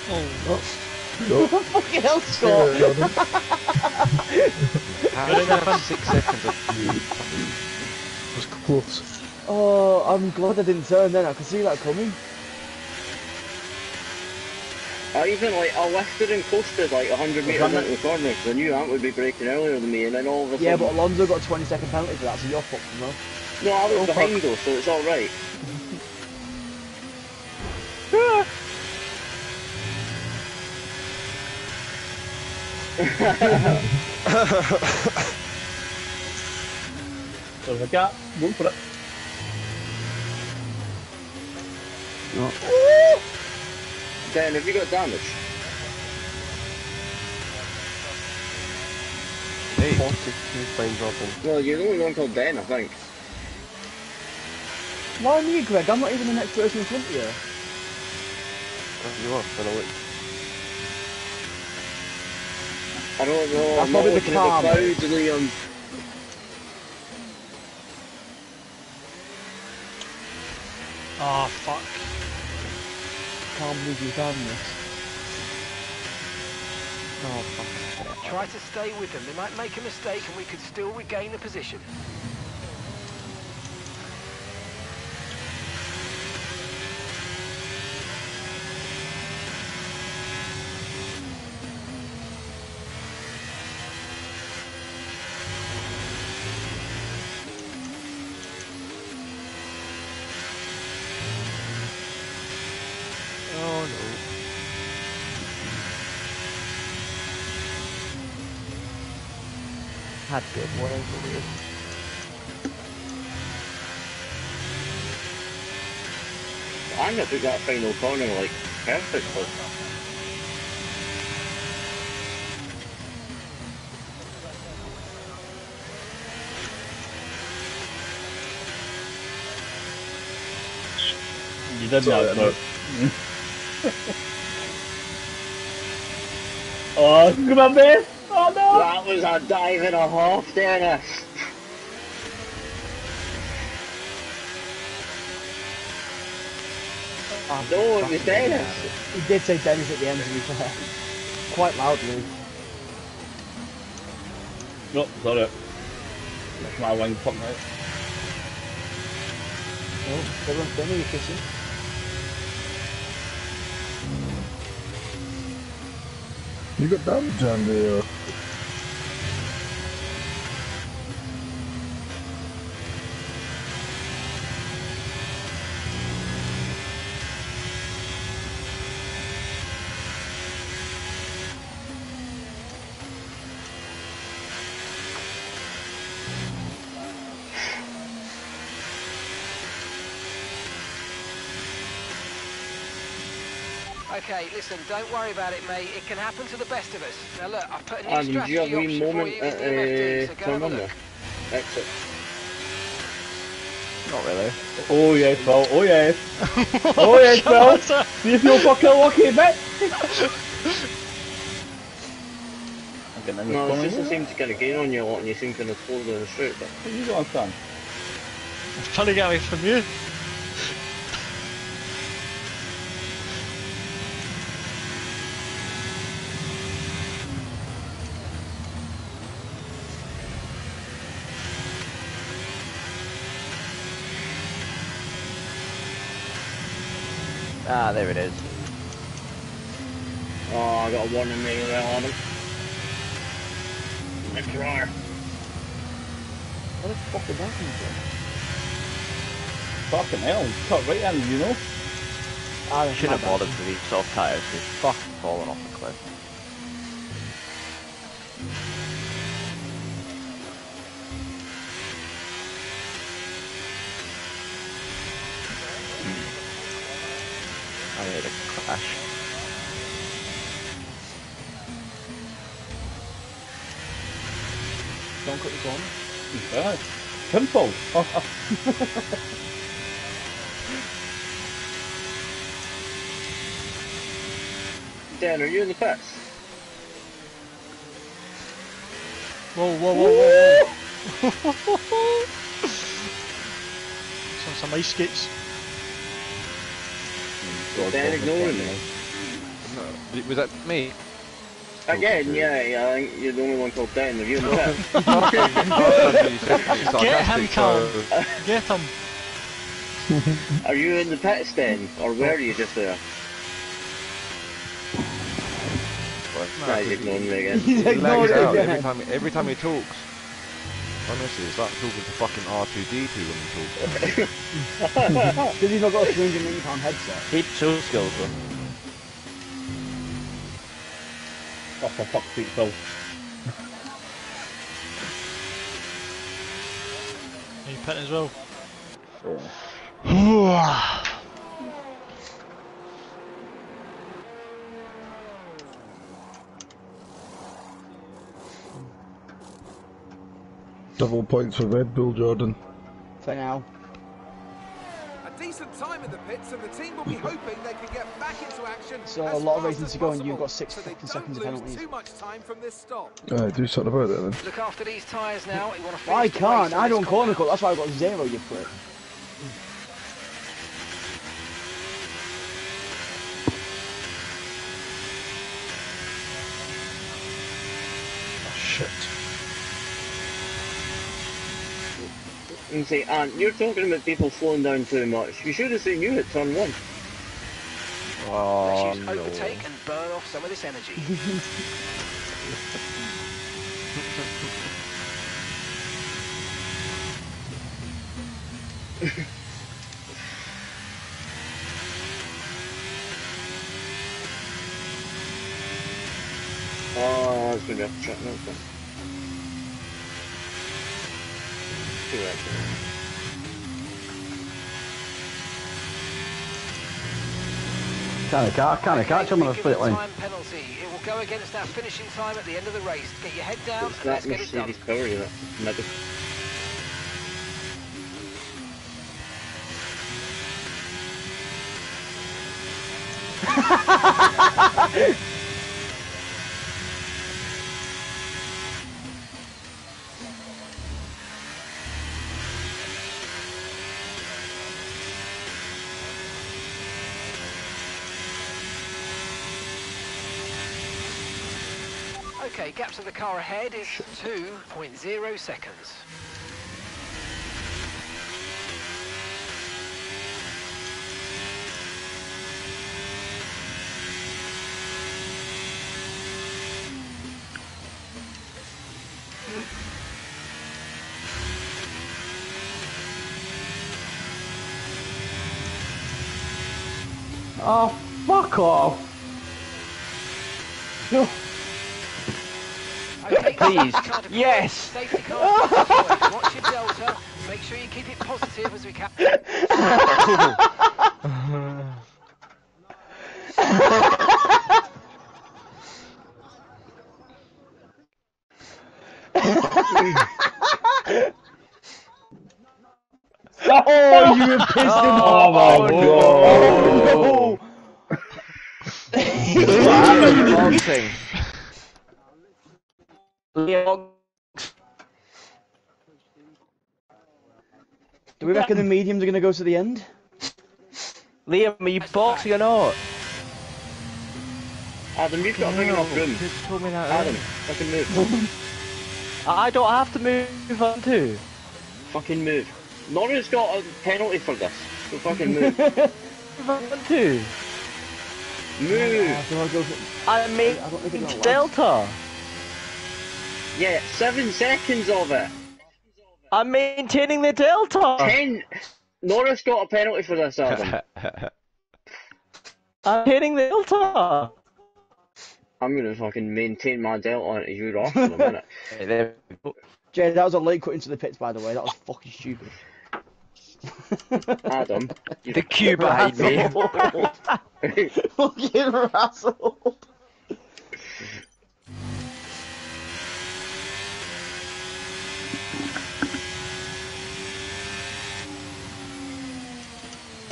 Oh, Fucking hell, [LAUGHS] Scott. How did I have six seconds of It was close. Oh, I'm glad I didn't turn then. I could see that coming. I even like, I lifted and coasted like 100 metres into the corner because I knew Ant would be braking earlier than me, and then all of a sudden. Yeah, but Alonso got a 20 second penalty for that, so you're fucked as well. No, I was Oh, fuck. behind though, so it's alright. There's [LAUGHS] a gap. Go for it. Dan, have you got damage? Hey, 42 fine dropping. Well, you're the only one called Dan, I think. Why me, Greg? I'm not even the next person in front of you. You are, when I look. I don't know. That's I'm not probably the looking at car, the mate. clouds, Liam. Believe you've done this. Oh. Try to stay with them. They might make a mistake and we could still regain the position. Oh no. Had good whatever it is. I took that final corner like perfectly. You did that, but. oh, come on, man! Oh no! That was a dive and a half, Dennis. Ah, No, it was Dennis. He did say Dennis at the end, to be fair. Quite loudly. No, sorry. That's my wing fucking out. Oh, everyone's done you kissing. You got damage on there. Okay, listen, don't worry about it, mate. It can happen to the best of us. Now look, I've put a new And did strategy you have a wee option for moment you in at the MFD, so uh, go have a look. Exit. Not really. Oh yes, Phil. Oh yes. oh yes, [LAUGHS] Phil. See if you're fucking lucky, mate. [LAUGHS] I'm this No, corner. it's just it seems to kind of gain on you a lot and you seem kind of slow down the street, but... What you doing, son? I'm trying to get away from you. Ah, there it is. Oh, I got a warning me there on him. Next drawer. What the fuck is that from? Fucking hell, he's cut right in, you know? I Shouldn't have bothered with these soft tires. He's fucking falling off the cliff. Heard crash. Don't cut the corner. Yeah. Pimple. [LAUGHS] Dan, are you in the pits? Whoa, whoa, whoa, whoa, whoa. [LAUGHS] some, some ice skates. Dan ignoring me. No, was that me? Again, yeah, yeah, I think you're the only one called Dan. [LAUGHS] [LAUGHS] Are you in the pits? Last time you said something Get him, sarcastic, Callum. so- Get him. Are you in the pits then? Or were you just there? Nah, he's ignoring me again. He's He ignored lags it out every time, every time he talks. Honestly, it's like talking to fucking R2D2 when [LAUGHS] he talks. Because he's not got a 300 million pound headset. Heap tool skills though. Oh, for fuck's sake, Phil. Are you pitting as well? [SIGHS] Double points for Red Bull, Jordan. For now. A decent time in the pits, and the team will be hoping they can get back into action. So a lot of races to go, and you've got six so seconds of penalties. Too much time from this stop. All right, do something about it then. Look after these tyres now. I can't. I don't corner cut. That's why I've got zero. You prick. Oh, shit. And say, Ant, you're talking about people slowing down too much. You should have seen you at turn one. Oh, Let's use no. overtake and burn off some of this energy. Oh, [LAUGHS] that's gonna be a track note then. Two actually. Can't, ca- can't catch him on a straight line. Time penalty. It will go against our finishing time at the end of the race. Get your head down It's and let's get it done. Mercedes power [LAUGHS] gap to the car ahead is 2.0 seconds. Oh, fuck off. Okay, Please. Yes. Safety car deployed. Watch your delta. Make sure you keep it positive as we can. Oh, you have pissed him Oh off. my Oh, no. Boxing. [LAUGHS] going to go to the end? Liam, are you boxing or not? Adam, you've got a big enough room. Just told me that Adam, fucking move. I don't have to move on to. fucking move. Norris got a penalty for this. So fucking move. [LAUGHS] Move on to. move. Do I go for... I made I don't think it's allowed. Delta. Yeah, seven seconds of it. I'm maintaining the Delta. Ten. Norris got a penalty for this, Adam. [LAUGHS] I'm hitting the Delta. I'm gonna fucking maintain my delta into you off in a minute. Hey, there. Jay, that was a late cut into the pits, by the way. That was fucking stupid. [LAUGHS] Adam, [LAUGHS] The queue behind me. fucking rascal.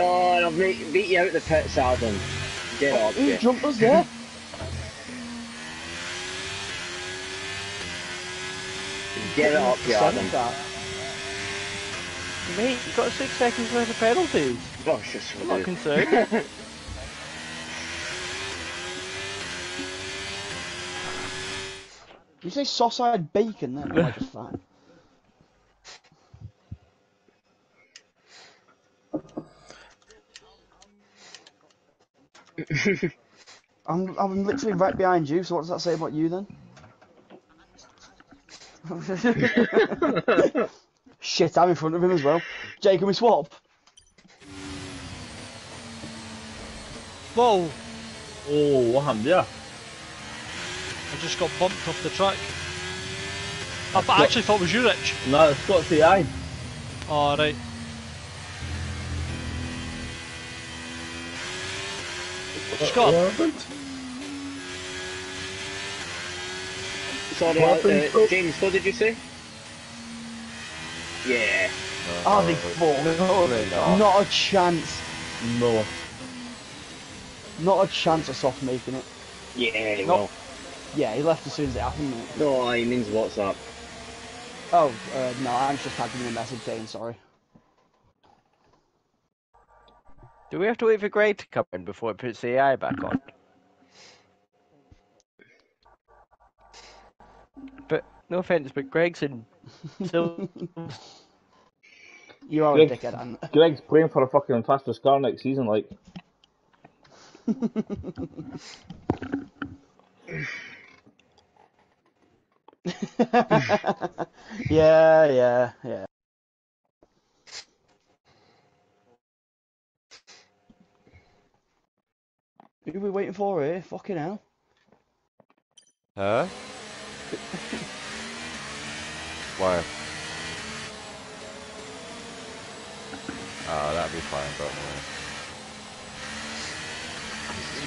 Oh, and I've beat, beat you out the pits, Adam. Get up, Who yeah. jumped us there? [LAUGHS] Get up, yeah, Adam. That. Mate, you got six seconds worth of penalties. Oh, just I'm not concerned. [LAUGHS] You say sauce-eyed bacon then? Or just [LAUGHS] fine. I'm, I'm literally right behind you, so what does that say about you then? [LAUGHS] Shit, I'm in front of him as well. Jake, can we swap? Whoa! Oh, what happened there? I just got bumped off the track. I, I actually thought it was you, Rich. No, it's got the eye. Alright. Scott. What happened? Sorry, What happened? uh, James, what did you say? Yeah. Oh, they fuck. no, not. Not a chance. No. Not a chance of soft making it. Yeah, No. well. Yeah, he left as soon as it happened, mate. No, he means WhatsApp. Oh, uh, no, I'm just typing in a message saying sorry. Do we have to wait for Greg to come in before it puts the AI back on? But no offense, but Greg's in. [LAUGHS] So You are a Greg, dickhead, Ant. Greg's playing for a fucking fastest car next season, like. [LAUGHS] yeah, yeah, yeah. Who are we waiting for here? Fucking hell. Huh? Why? Oh, that'd be fine, don't worry.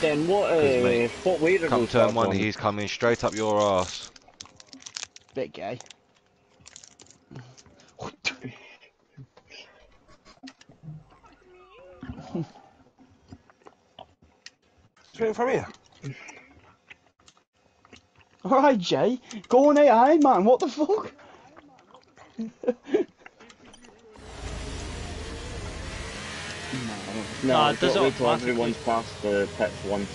Then what, 'Cause, uh, mate, what way are Come turn one, on? he's coming straight up your ass. Bit gay. Straight from here. Alright, Jay. Go on AI, man. What the fuck? No, Nah, it's it does got it to wait till everyone's past the pits once.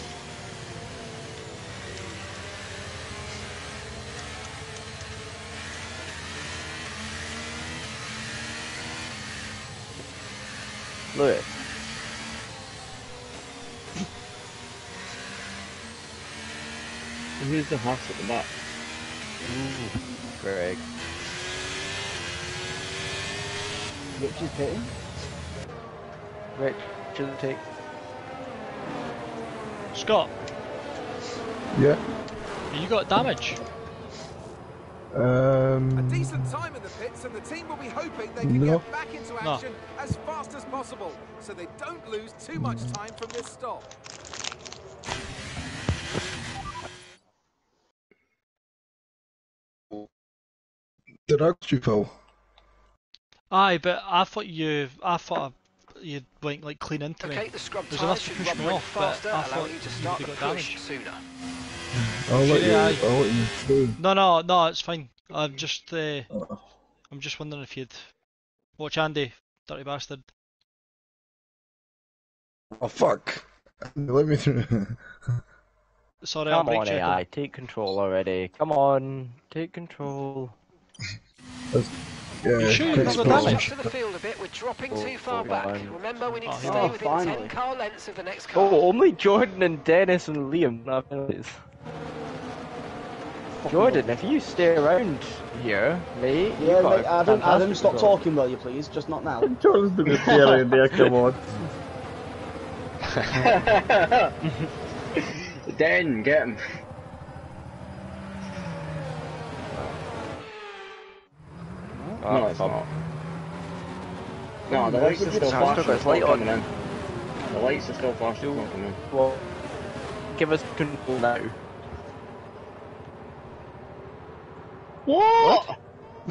Look. Who's the horse at the back? Greg. Rich is pitting. Rich, should take. Scott, Yeah. you got damage. Um. Decent time in the pits, and the team will be hoping they can No. get back into No. action as fast as possible, so they don't lose too much time from this stop. Did I you, Aye, but I thought you, I thought you went like clean into me. Okay, the scrub There's tyres enough to should push me ring off, but faster, I thought you to start you the got push damage. sooner. [LAUGHS] I'll let you. I- I'll let you through. No, no, no, it's fine. I'm just, uh, I'm just wondering if you'd watch Andy, dirty bastard. Oh fuck! Let me through. Sorry, I'm Come on. AI, take control already. Come on, take control. [LAUGHS] yeah. Sure you've thanks, got Paul. damage? To the field a bit, we're dropping Oh, too far oh, back. fine. Remember, we need Oh, to here stay we go. within Finally. 10 car lengths of the next oh, car. Oh, only Jordan and Dennis and Liam have penalties. Jordan, if you stay around here, mate, Yeah, got mate, Adam, Adam, stop result. talking, will you, please? Just not now. [LAUGHS] Jordan's doing the theory there, come on. Den, get him. Oh, no, it's not. No, the lights are still It's still got flashing, its it's light on. in. The lights are still flashing, it's not coming in. Well, give us control now. What?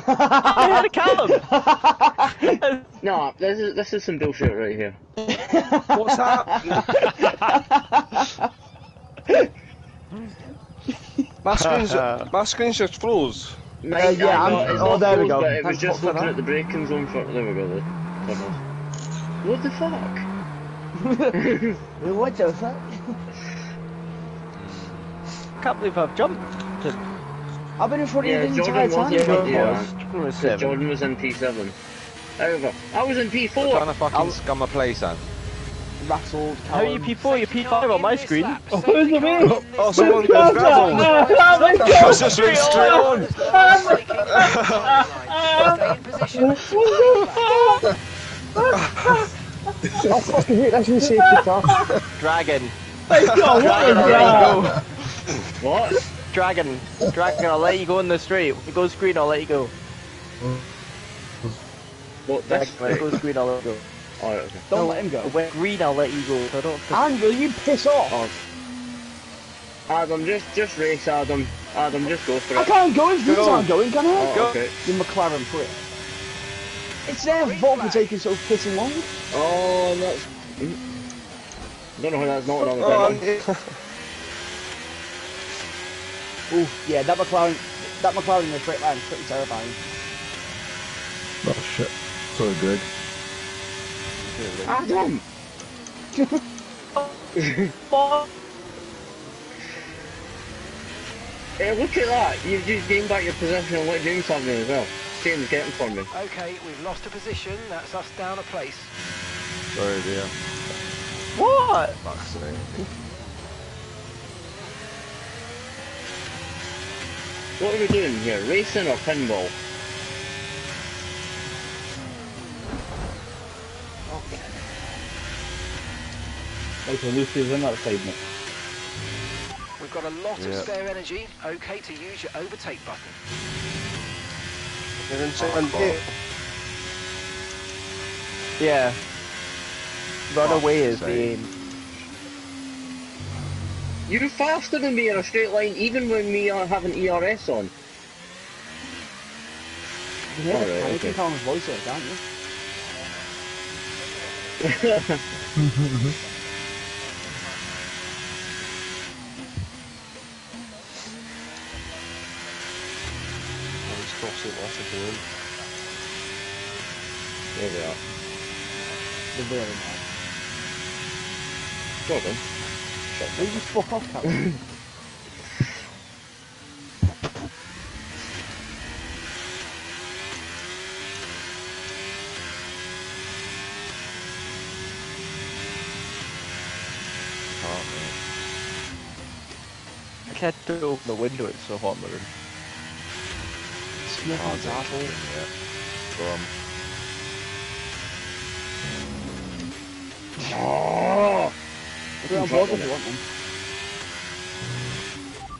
I had a Callum! No, this is this is some bullshit right here. What's that? my screen's my screen's just froze. Mate, uh, yeah, I I'm- know, oh, there we go. It was just looking at the braking zone for. There we go. The tunnels. What the fuck? [LAUGHS] what the fuck? Can't believe I've jumped. I've been in front of Yeah, you the Jordan entire was time. in front of Jordan you. was. man. Jordan was Because seven. Jordan was in P7. However, I was in Trying P4. to fucking scum a place, Ant. Rattled, How are you P4? You're P5 on my screen. Oh, who's the man? Oh, someone goes gravel. That's just went straight on. Stay in position. I fucking hate that you safety car. Dragon. God, Dragon, what I'll was let you that? go. What? Dragon. Dragon, I'll let you go in the straight. When it goes green, I'll let you go. What? Dragon, This? when it goes green, I'll let you go. Oh, right, okay. Don't let him go. When green, I'll let you go. So I don't have Andrew, you piss off. Oh. Adam, just just race, Adam. Adam, just go for I can't go if you aren't going, can I? Oh, okay. You McLaren prick. It's their fault for taking so pissing long. Oh, that's. mm. Don't know how that's not another Oh, thing. [LAUGHS] Ooh, yeah, that McLaren, that McLaren in the straight line is pretty terrifying. Oh shit! Sorry, Greg. [LAUGHS] Adam! Hey, look at that! You've just gained back your possession and let James have me as well. James, get in for me. Okay, we've lost a position. That's us down a place. Sorry, dear. What? Fuck's sake. What are we doing here? Racing or pinball? Michael Lucy's in that side, mate. We've got a lot of spare energy. Okay to use your overtake button. You're in second Oh, gate. Yeah. Run Fuck's away is the aim. You're faster than me in a straight line, even when we are having ERS on. Yeah, you can hear the Alright, panic okay. in Callum's voice there, can't you? He's crossing left again. There we are. They're really mad. Well done. Will you fuck off, [LAUGHS] I open the window, it's so hot in the room. Smoke on his asshole. Yeah. Go on. Oh! Put it on board if you want them.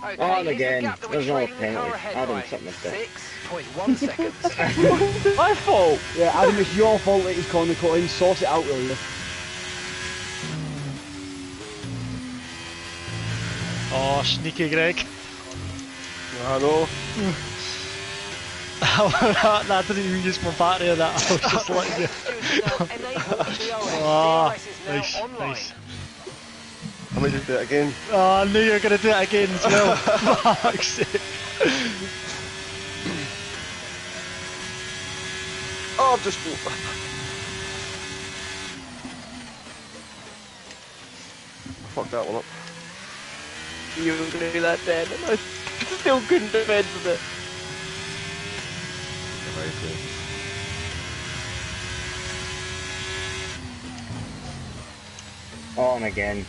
Okay, On here's the again. gap There's no trailing penalty. Adam, something like that. 6.1 seconds. [LAUGHS] My fault! Yeah, Adam, it's your fault that he's corner cutting. Sort it out, will you? Oh, sneaky Greg. I know. [LAUGHS] that didn't even use my battery of that. I was just letting you. Oh, nice, nice. I might just do it again. Oh, I knew you were going to do it again as well. [LAUGHS] Fuck's sake. Oh, I've just. Fuck that one up. You were gonna do that then, and I still couldn't defend it. Amazing. On again.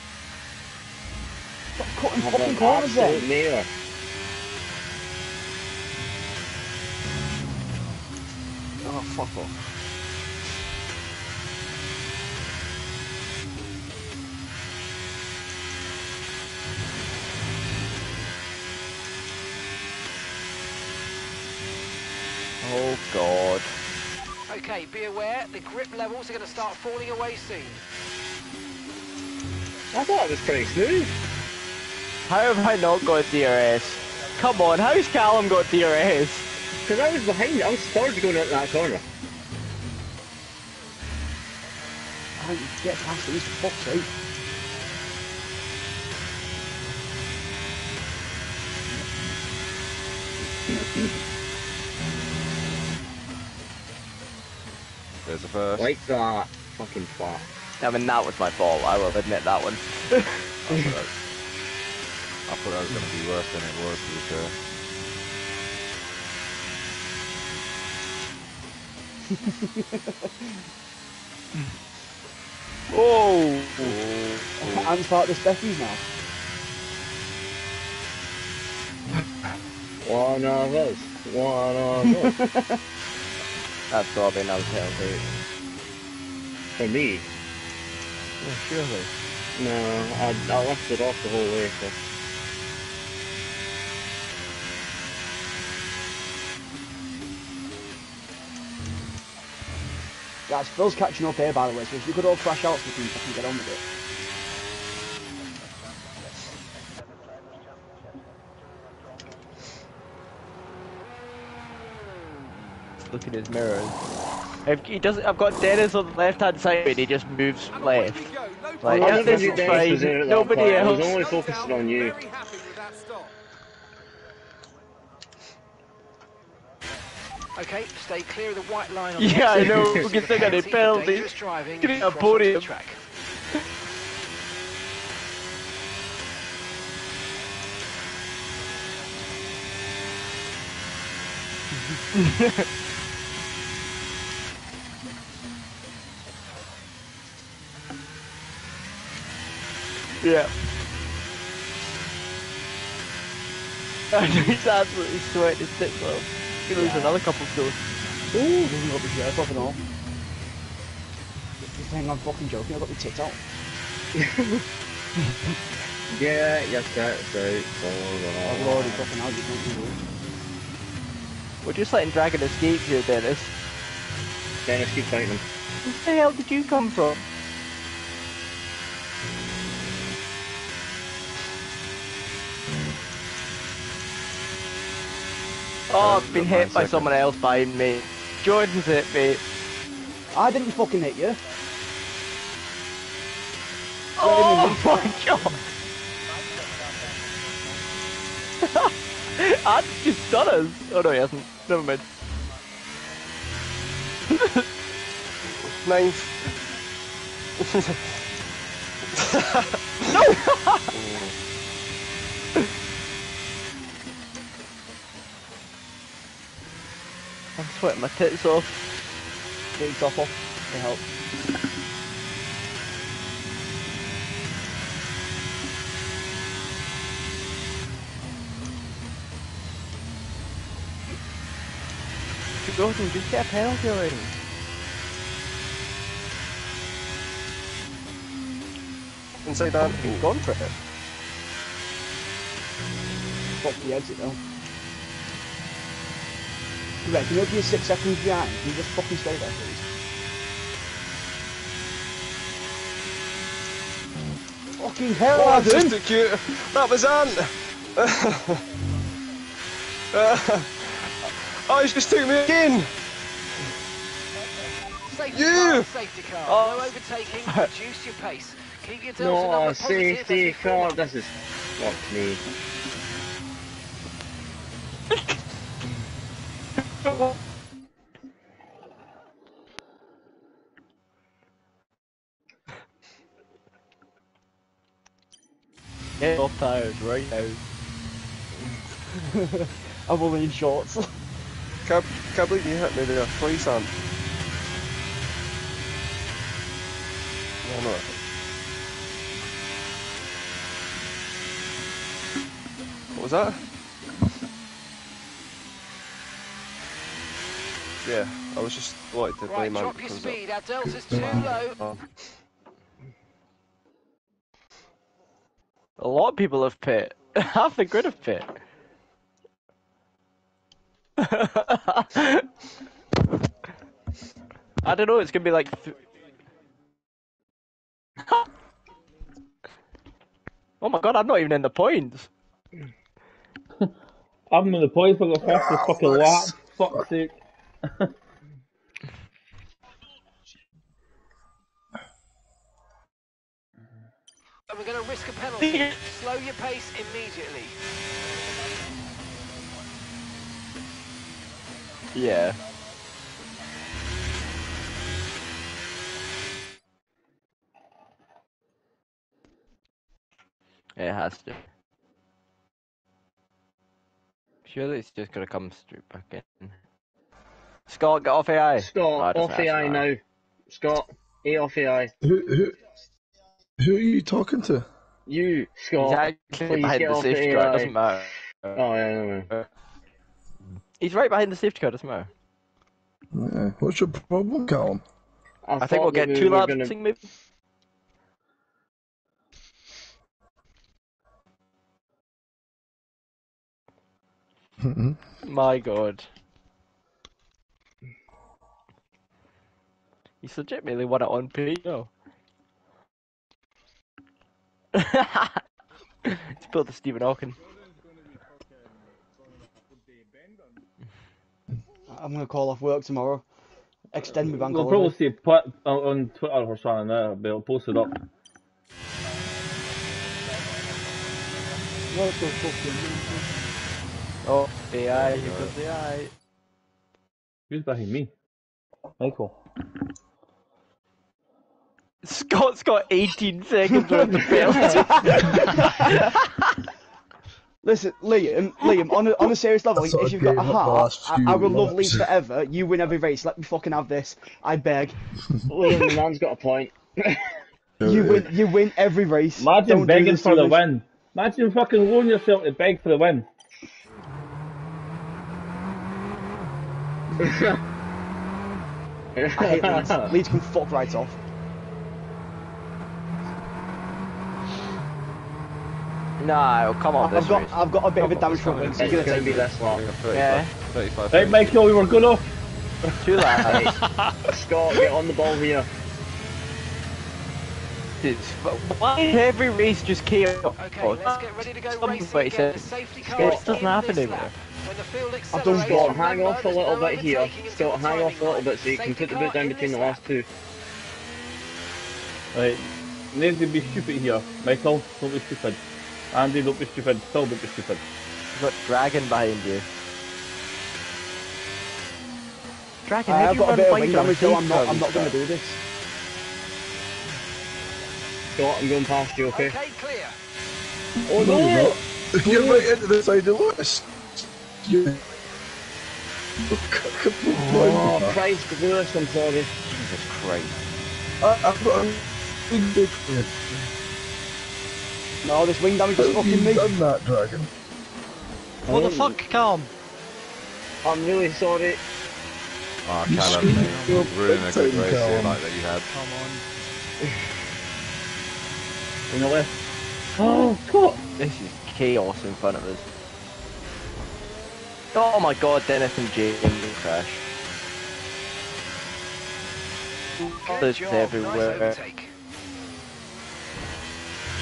Stop cutting fucking corners then. mare. Oh, fuck off. Okay, be aware, the grip levels are going to start falling away soon. I thought it was pretty smooth. How have I not got DRS? Come on, how's Callum got DRS? Because I was behind, I was third going out that corner. How you get past these for fuck's sake? There's the first. Like that. Fucking twat. I mean, that was my fault, I will admit that one. [LAUGHS] I thought that, I thought that was going to be worse than it was, to be fair. [LAUGHS] Oh! Whoa! I'm part of the Speckies now. [LAUGHS] One of us. One of us. That's to be another penalty. For me. Oh, surely. No, I, I left it off the whole way, so. Guys, Phil's catching up here, by the way, so if you could all crash out so we can get on with it. Look at his mirrors. If he doesn't, I've got Dennis on the left hand side and he just moves left. Like, I yeah, never this knew is Dennis was in fine. at that Nobody point, I else. was only focusing on you. Okay, stay clear of the white line on Yeah, the I know, exit. we can think of the Penalty for penalty. dangerous driving Give if me you a cross onto the podium. track. [LAUGHS] Yeah. [LAUGHS] I know he's absolutely sweating his tits off. He lose Yeah. another couple soon. Ooh, doesn't got the shirt off and all. You think I'm fucking joking? I've got my tits out. [LAUGHS] Yeah, yes, that's out. I've already fucking out. You can't do it. We're just letting Dragon escape here, Dennis. Dennis, keep fighting. Where the hell did you come from? Oh, I've been hit by seconds. someone else behind me. Jordan's hit me. I didn't fucking hit you. Oh [LAUGHS] my god! [LAUGHS] Ad's just done us. Oh no, he hasn't. Never mind. Ninth. [LAUGHS] I'm sweating my tits off. Big top off. It helps. Jordan, just get a penalty already. Inside that. He's gone for it. Fuck the exit though. You reckon you'll be six seconds behind? Can you just fucking stay there, please? Fucking hell, Oh, Adam! just a cute. That was Ant. [LAUGHS] oh, he's just took me again. Safety You! car, safety car. Oh. No overtaking, [LAUGHS] reduce your pace. Keep your delta No, number positive as safety car. up. This is. Fuck me. Get off tires right now. [LAUGHS] I'm only in shorts. Can't, can't believe you hit me there twice, Ant. Oh, no. What was that? Yeah, I was just wanted to Right, blame Ant drop your speed. Our delta's too low. Oh. Lot of people have pit. [LAUGHS] Half the grid have pit. [LAUGHS] I don't know, it's gonna be like. Th- [LAUGHS] oh my god, I'm not even in the points. I'm in the points for the fastest fucking lap. Fuck's sake. And we're going to risk a penalty. Slow your pace immediately. Yeah. It has to. Surely it's just gonna come straight back in. Scott, get off AI. Scott, Oh, off AI actually now. Scott, A off AI. Who, who, who are you talking to? You, He's Scott. actually please behind get the off safety the car, doesn't matter. Oh, yeah, no, no. He's right behind the safety car, doesn't matter. Yeah. What's your problem, Callum? I, think we'll get we two were laps, gonna- maybe. Mhm. My god. He's legitimately won it on P. No. He's built the Stephen Hawking. I'm gonna call off work tomorrow. Extend my bank They'll holiday. probably say put on, on Twitter or something uh, there, but I'll post it up. What the fucking Oh, AI, you got the AI. Who's behind me? Michael. Scott's got 18 seconds worth of penalty. [LAUGHS] Listen, Liam, Liam, on a, on a serious level, That's if you've got a I gave up the heart, I, I will love laps. Leeds forever. You win every race. Let me fucking have this. I beg. [LAUGHS] Liam, the man's got a point. [LAUGHS] You win. You win every race. Imagine Don't begging for the win. Imagine fucking lowering yourself to beg for the win. I hate Leeds. Leeds can fuck right off. No, come on, I've this got race. I've got a bit of a damage front wing, so It's you're gonna gonna be take less long. 35, Yeah. 35 make sure we were good off. [LAUGHS] Too late. [LAUGHS] Scott, get on the ball here. It's- Why is every race just chaos? Okay, let's get ready to go Somebody racing. Get said- the safety car It doesn't happen this anymore. lap. When the field I've done accelerates, Scott, hang off a little bit here. overtaking Scott, hang off a little bit so you can put the boot down between the last two. Right. Need to be stupid here. Michael, don't be stupid. Andy, don't be stupid. Still don't be stupid. You've got Dragon behind you. Dragon, I have do you got a run bit of wide wing damage, so I'm not. I'm not going to do this. Scott, I'm going past you, okay? Okay, clear. Oh No, you're no! not. You're right into the side of Lewis. You. Oh, [LAUGHS] Christ, Lewis, I'm sorry. Jesus Christ. I, I've got a big big fan. No, this wing damage is Have fucking you me. done that, Dragon? What the fuck, Calm? I'm really sorry. Oh, You Callum, screwed mate. up ruining a good race here like that you had. Come on. [SIGHS] In the left. Oh, Scott! This is chaos in front of us. Oh my god, Dennis and James will crash. Good There's job. everywhere. Nice overtake.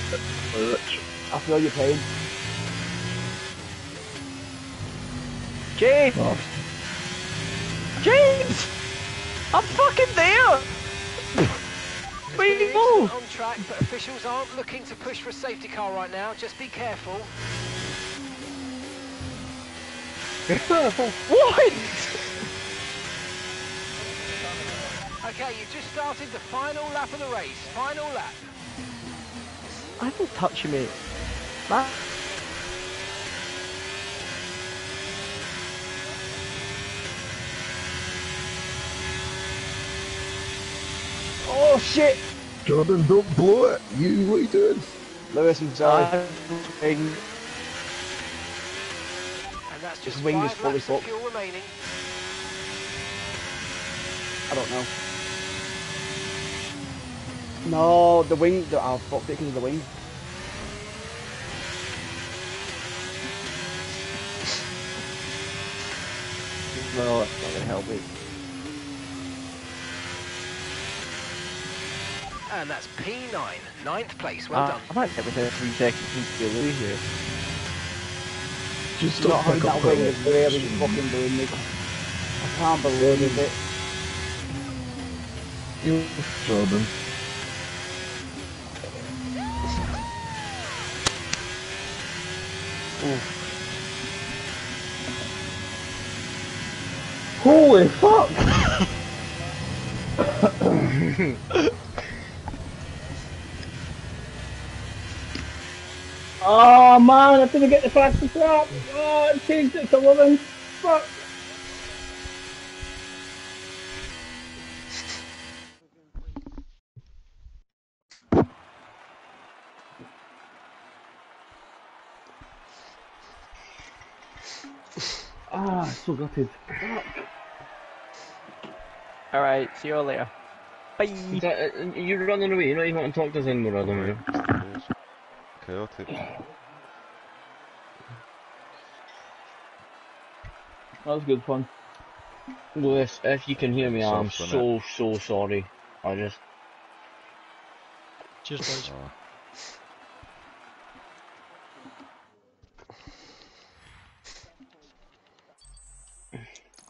I feel your pain. James! Oh, James! I'm fucking there! Where you Experience on track, but officials aren't looking to push for a safety car right now. Just be careful. [LAUGHS] What? Okay, you've just started the final lap of the race. Final lap. I don't touch you, mate. Man. Oh shit! Jordan, don't blow it. You, what are you doing? Lewis, I'm sorry. Wing. And that's just His wing is fully laps fucked. fuel remaining. I don't know. No, the wing. The, oh, fuck it because of the wing. No, that's not gonna help me. And that's P9, ninth place. Well Uh, done. I might get within three seconds to be away here. Just Not don't having pick that up wing on is it. really fucking doing me. I can't believe it. You're Jordan. Holy fuck! oh man, I didn't get the fastest lap! Oh, it changed it to 11. Fuck! So gutted. Alright, see you all later. Bye! That, uh, you're running away, you're not even want to talk to us anymore, Adam. are you? Chaotic. That was good fun. Lewis, if you can hear me, I'm Soft, so, so sorry. I just. Cheers, boys.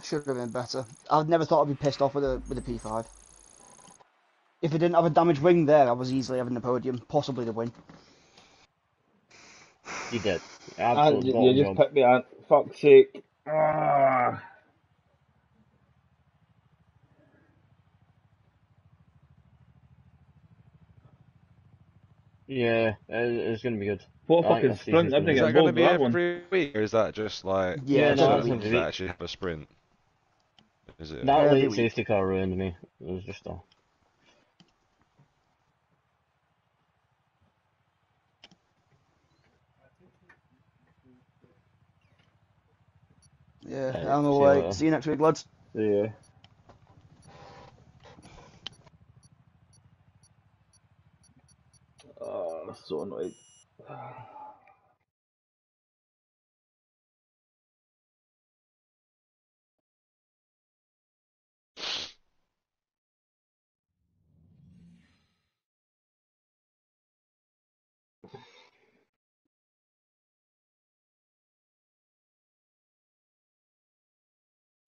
Should have been better. I've never thought I'd be pissed off with a with a P5. If I didn't have a damaged wing there, I was easily having the podium, possibly the win. You did. And you, you just picked me on. Fuck's sake. Ah. Yeah, it's gonna be good. What a I think fucking sprint, season's I gonna think Is that going to be with one. every week, or is that just like Yeah, Yeah, no, every it's week. every does week. that actually have a sprint? Is it? That late safety car ruined me. It was just a. Yeah, I'm alright. See, see you next week, lads. Yeah. Oh, I'm so annoyed.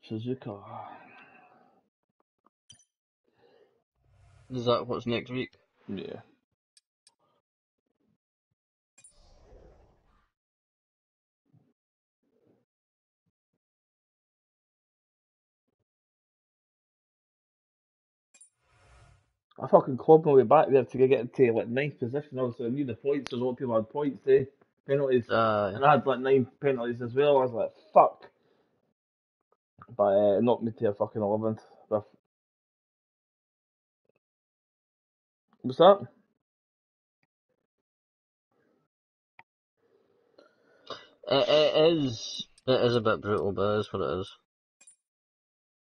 Suzuka. Is that what's next week? Yeah. I fucking clubbed my way back there to get into like ninth position. Obviously, I knew the points. There's a lot of people had points, eh? Penalties. Uh, And I had like nine penalties as well. I was like, fuck. But uh, it knocked me to a fucking 11th. With... What's that? it, it is. It is a bit brutal, but it is what it is.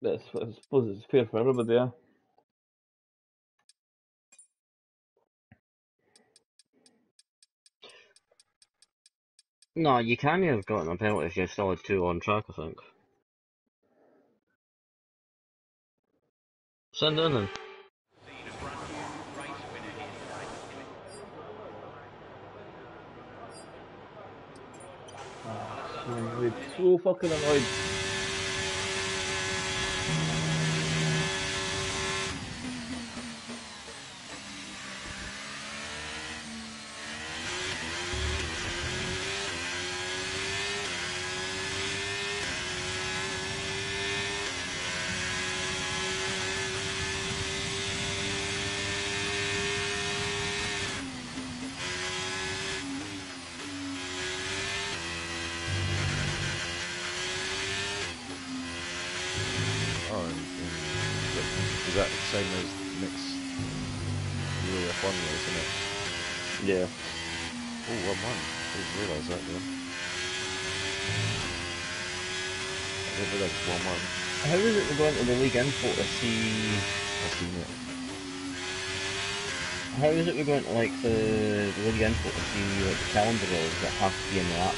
It's, I suppose it's fair for everybody, yeah. No, you can have gotten a penalty if you still had two on track, I think. Then. So. So fucking annoyed. Same as next Euro F1 race, isn't it? Yeah. Oh, one one. I didn't realise that then. I didn't realise it's one one. How is it we're going to the league info to see? I've seen it. How is it we're going to like the, the league info to see like the calendar roles that have to be in the app?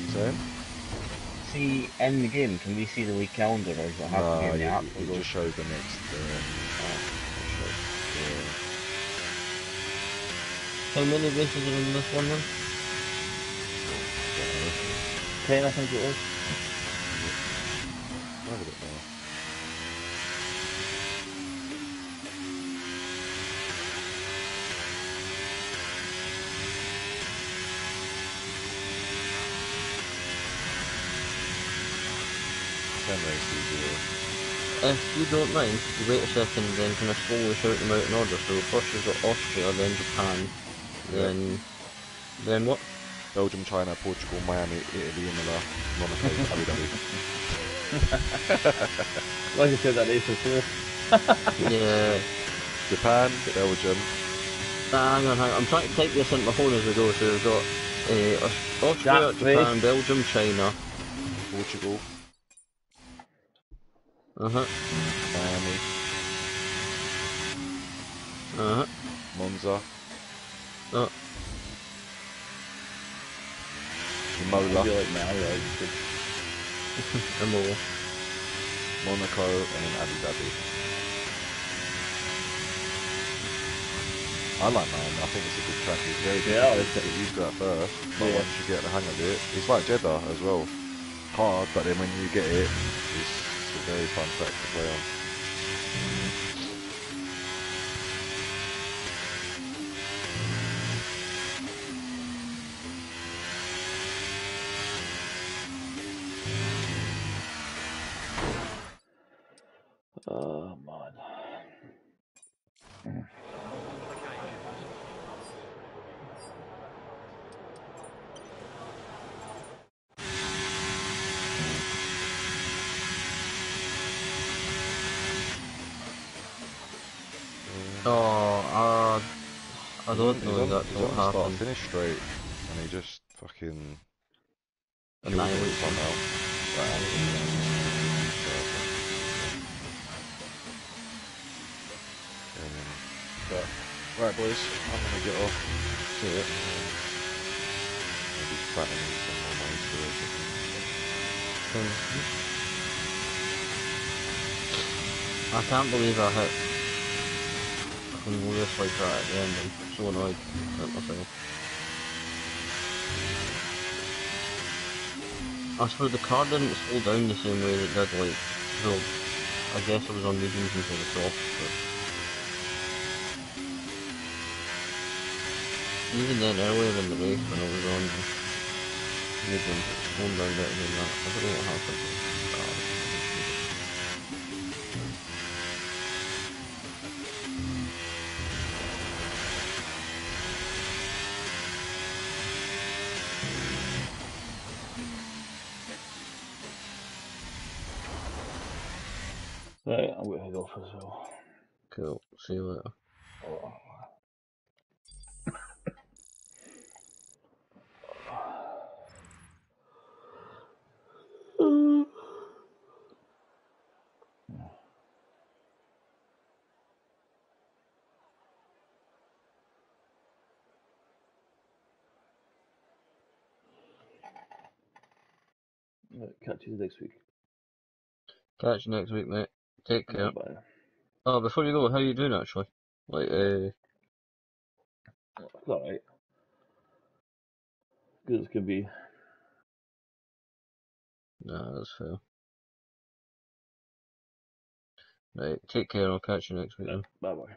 You saying? See in the game, can we see the league calendar or does it have to be No, in the it, app? it just shows the next. Uh, it shows, yeah. How many races are in this one then? Ten, I think it was. I'll have a look now. Ten races, yeah. If you don't mind, you wait a second then kind of slowly shout them out in order. So first we've got Austria, then Japan, then then what? Belgium, China, Portugal, Miami, Italy, Imola, Monaco, Abu Dhabi. Like I said, that race before. [LAUGHS] Yeah. Japan, Belgium, Ah, hang on, hang on. I'm trying to type this into my phone as we go. So we've got uh, Austria, Japan. Belgium, China. Portugal, Uh huh. Miami, Uh huh. Monza, Oh. Imola, Be like me, alright. [LAUGHS] Imola. Monaco, and then Abu Dhabi. I like Miami. I think it's a good track. It's very Yeah, difficult it's- used to at first, but Yeah. once you get the hang of it, it's like Jeddah as well. Hard, but then when you get it, it's, it's very fun track to play on. Oh, uh, I don't He's know on, that's he's what on start finish straight, and he just fucking annihilate somehow. But, right boys, I'm gonna get off. See it. Maybe threatening someone on I can't believe I hit the end. I'm so annoyed at myself. I suppose the car didn't slow down the same way that it did like, well, I guess it was on mediums instead of soft, but even then earlier in the race when I was on mediums, it slowed down better than that. I don't know what happened. Uh, Right, I'm gonna head off as well. Cool. See you later. Right, catch you next week. Catch you next week, mate. Take care. Bye. Oh, before you go, how are you doing actually? Like, uh, It's alright. Good as can be. nah, that's fair. Right, take care. I'll catch you next week. then. Bye bye.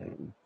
Right.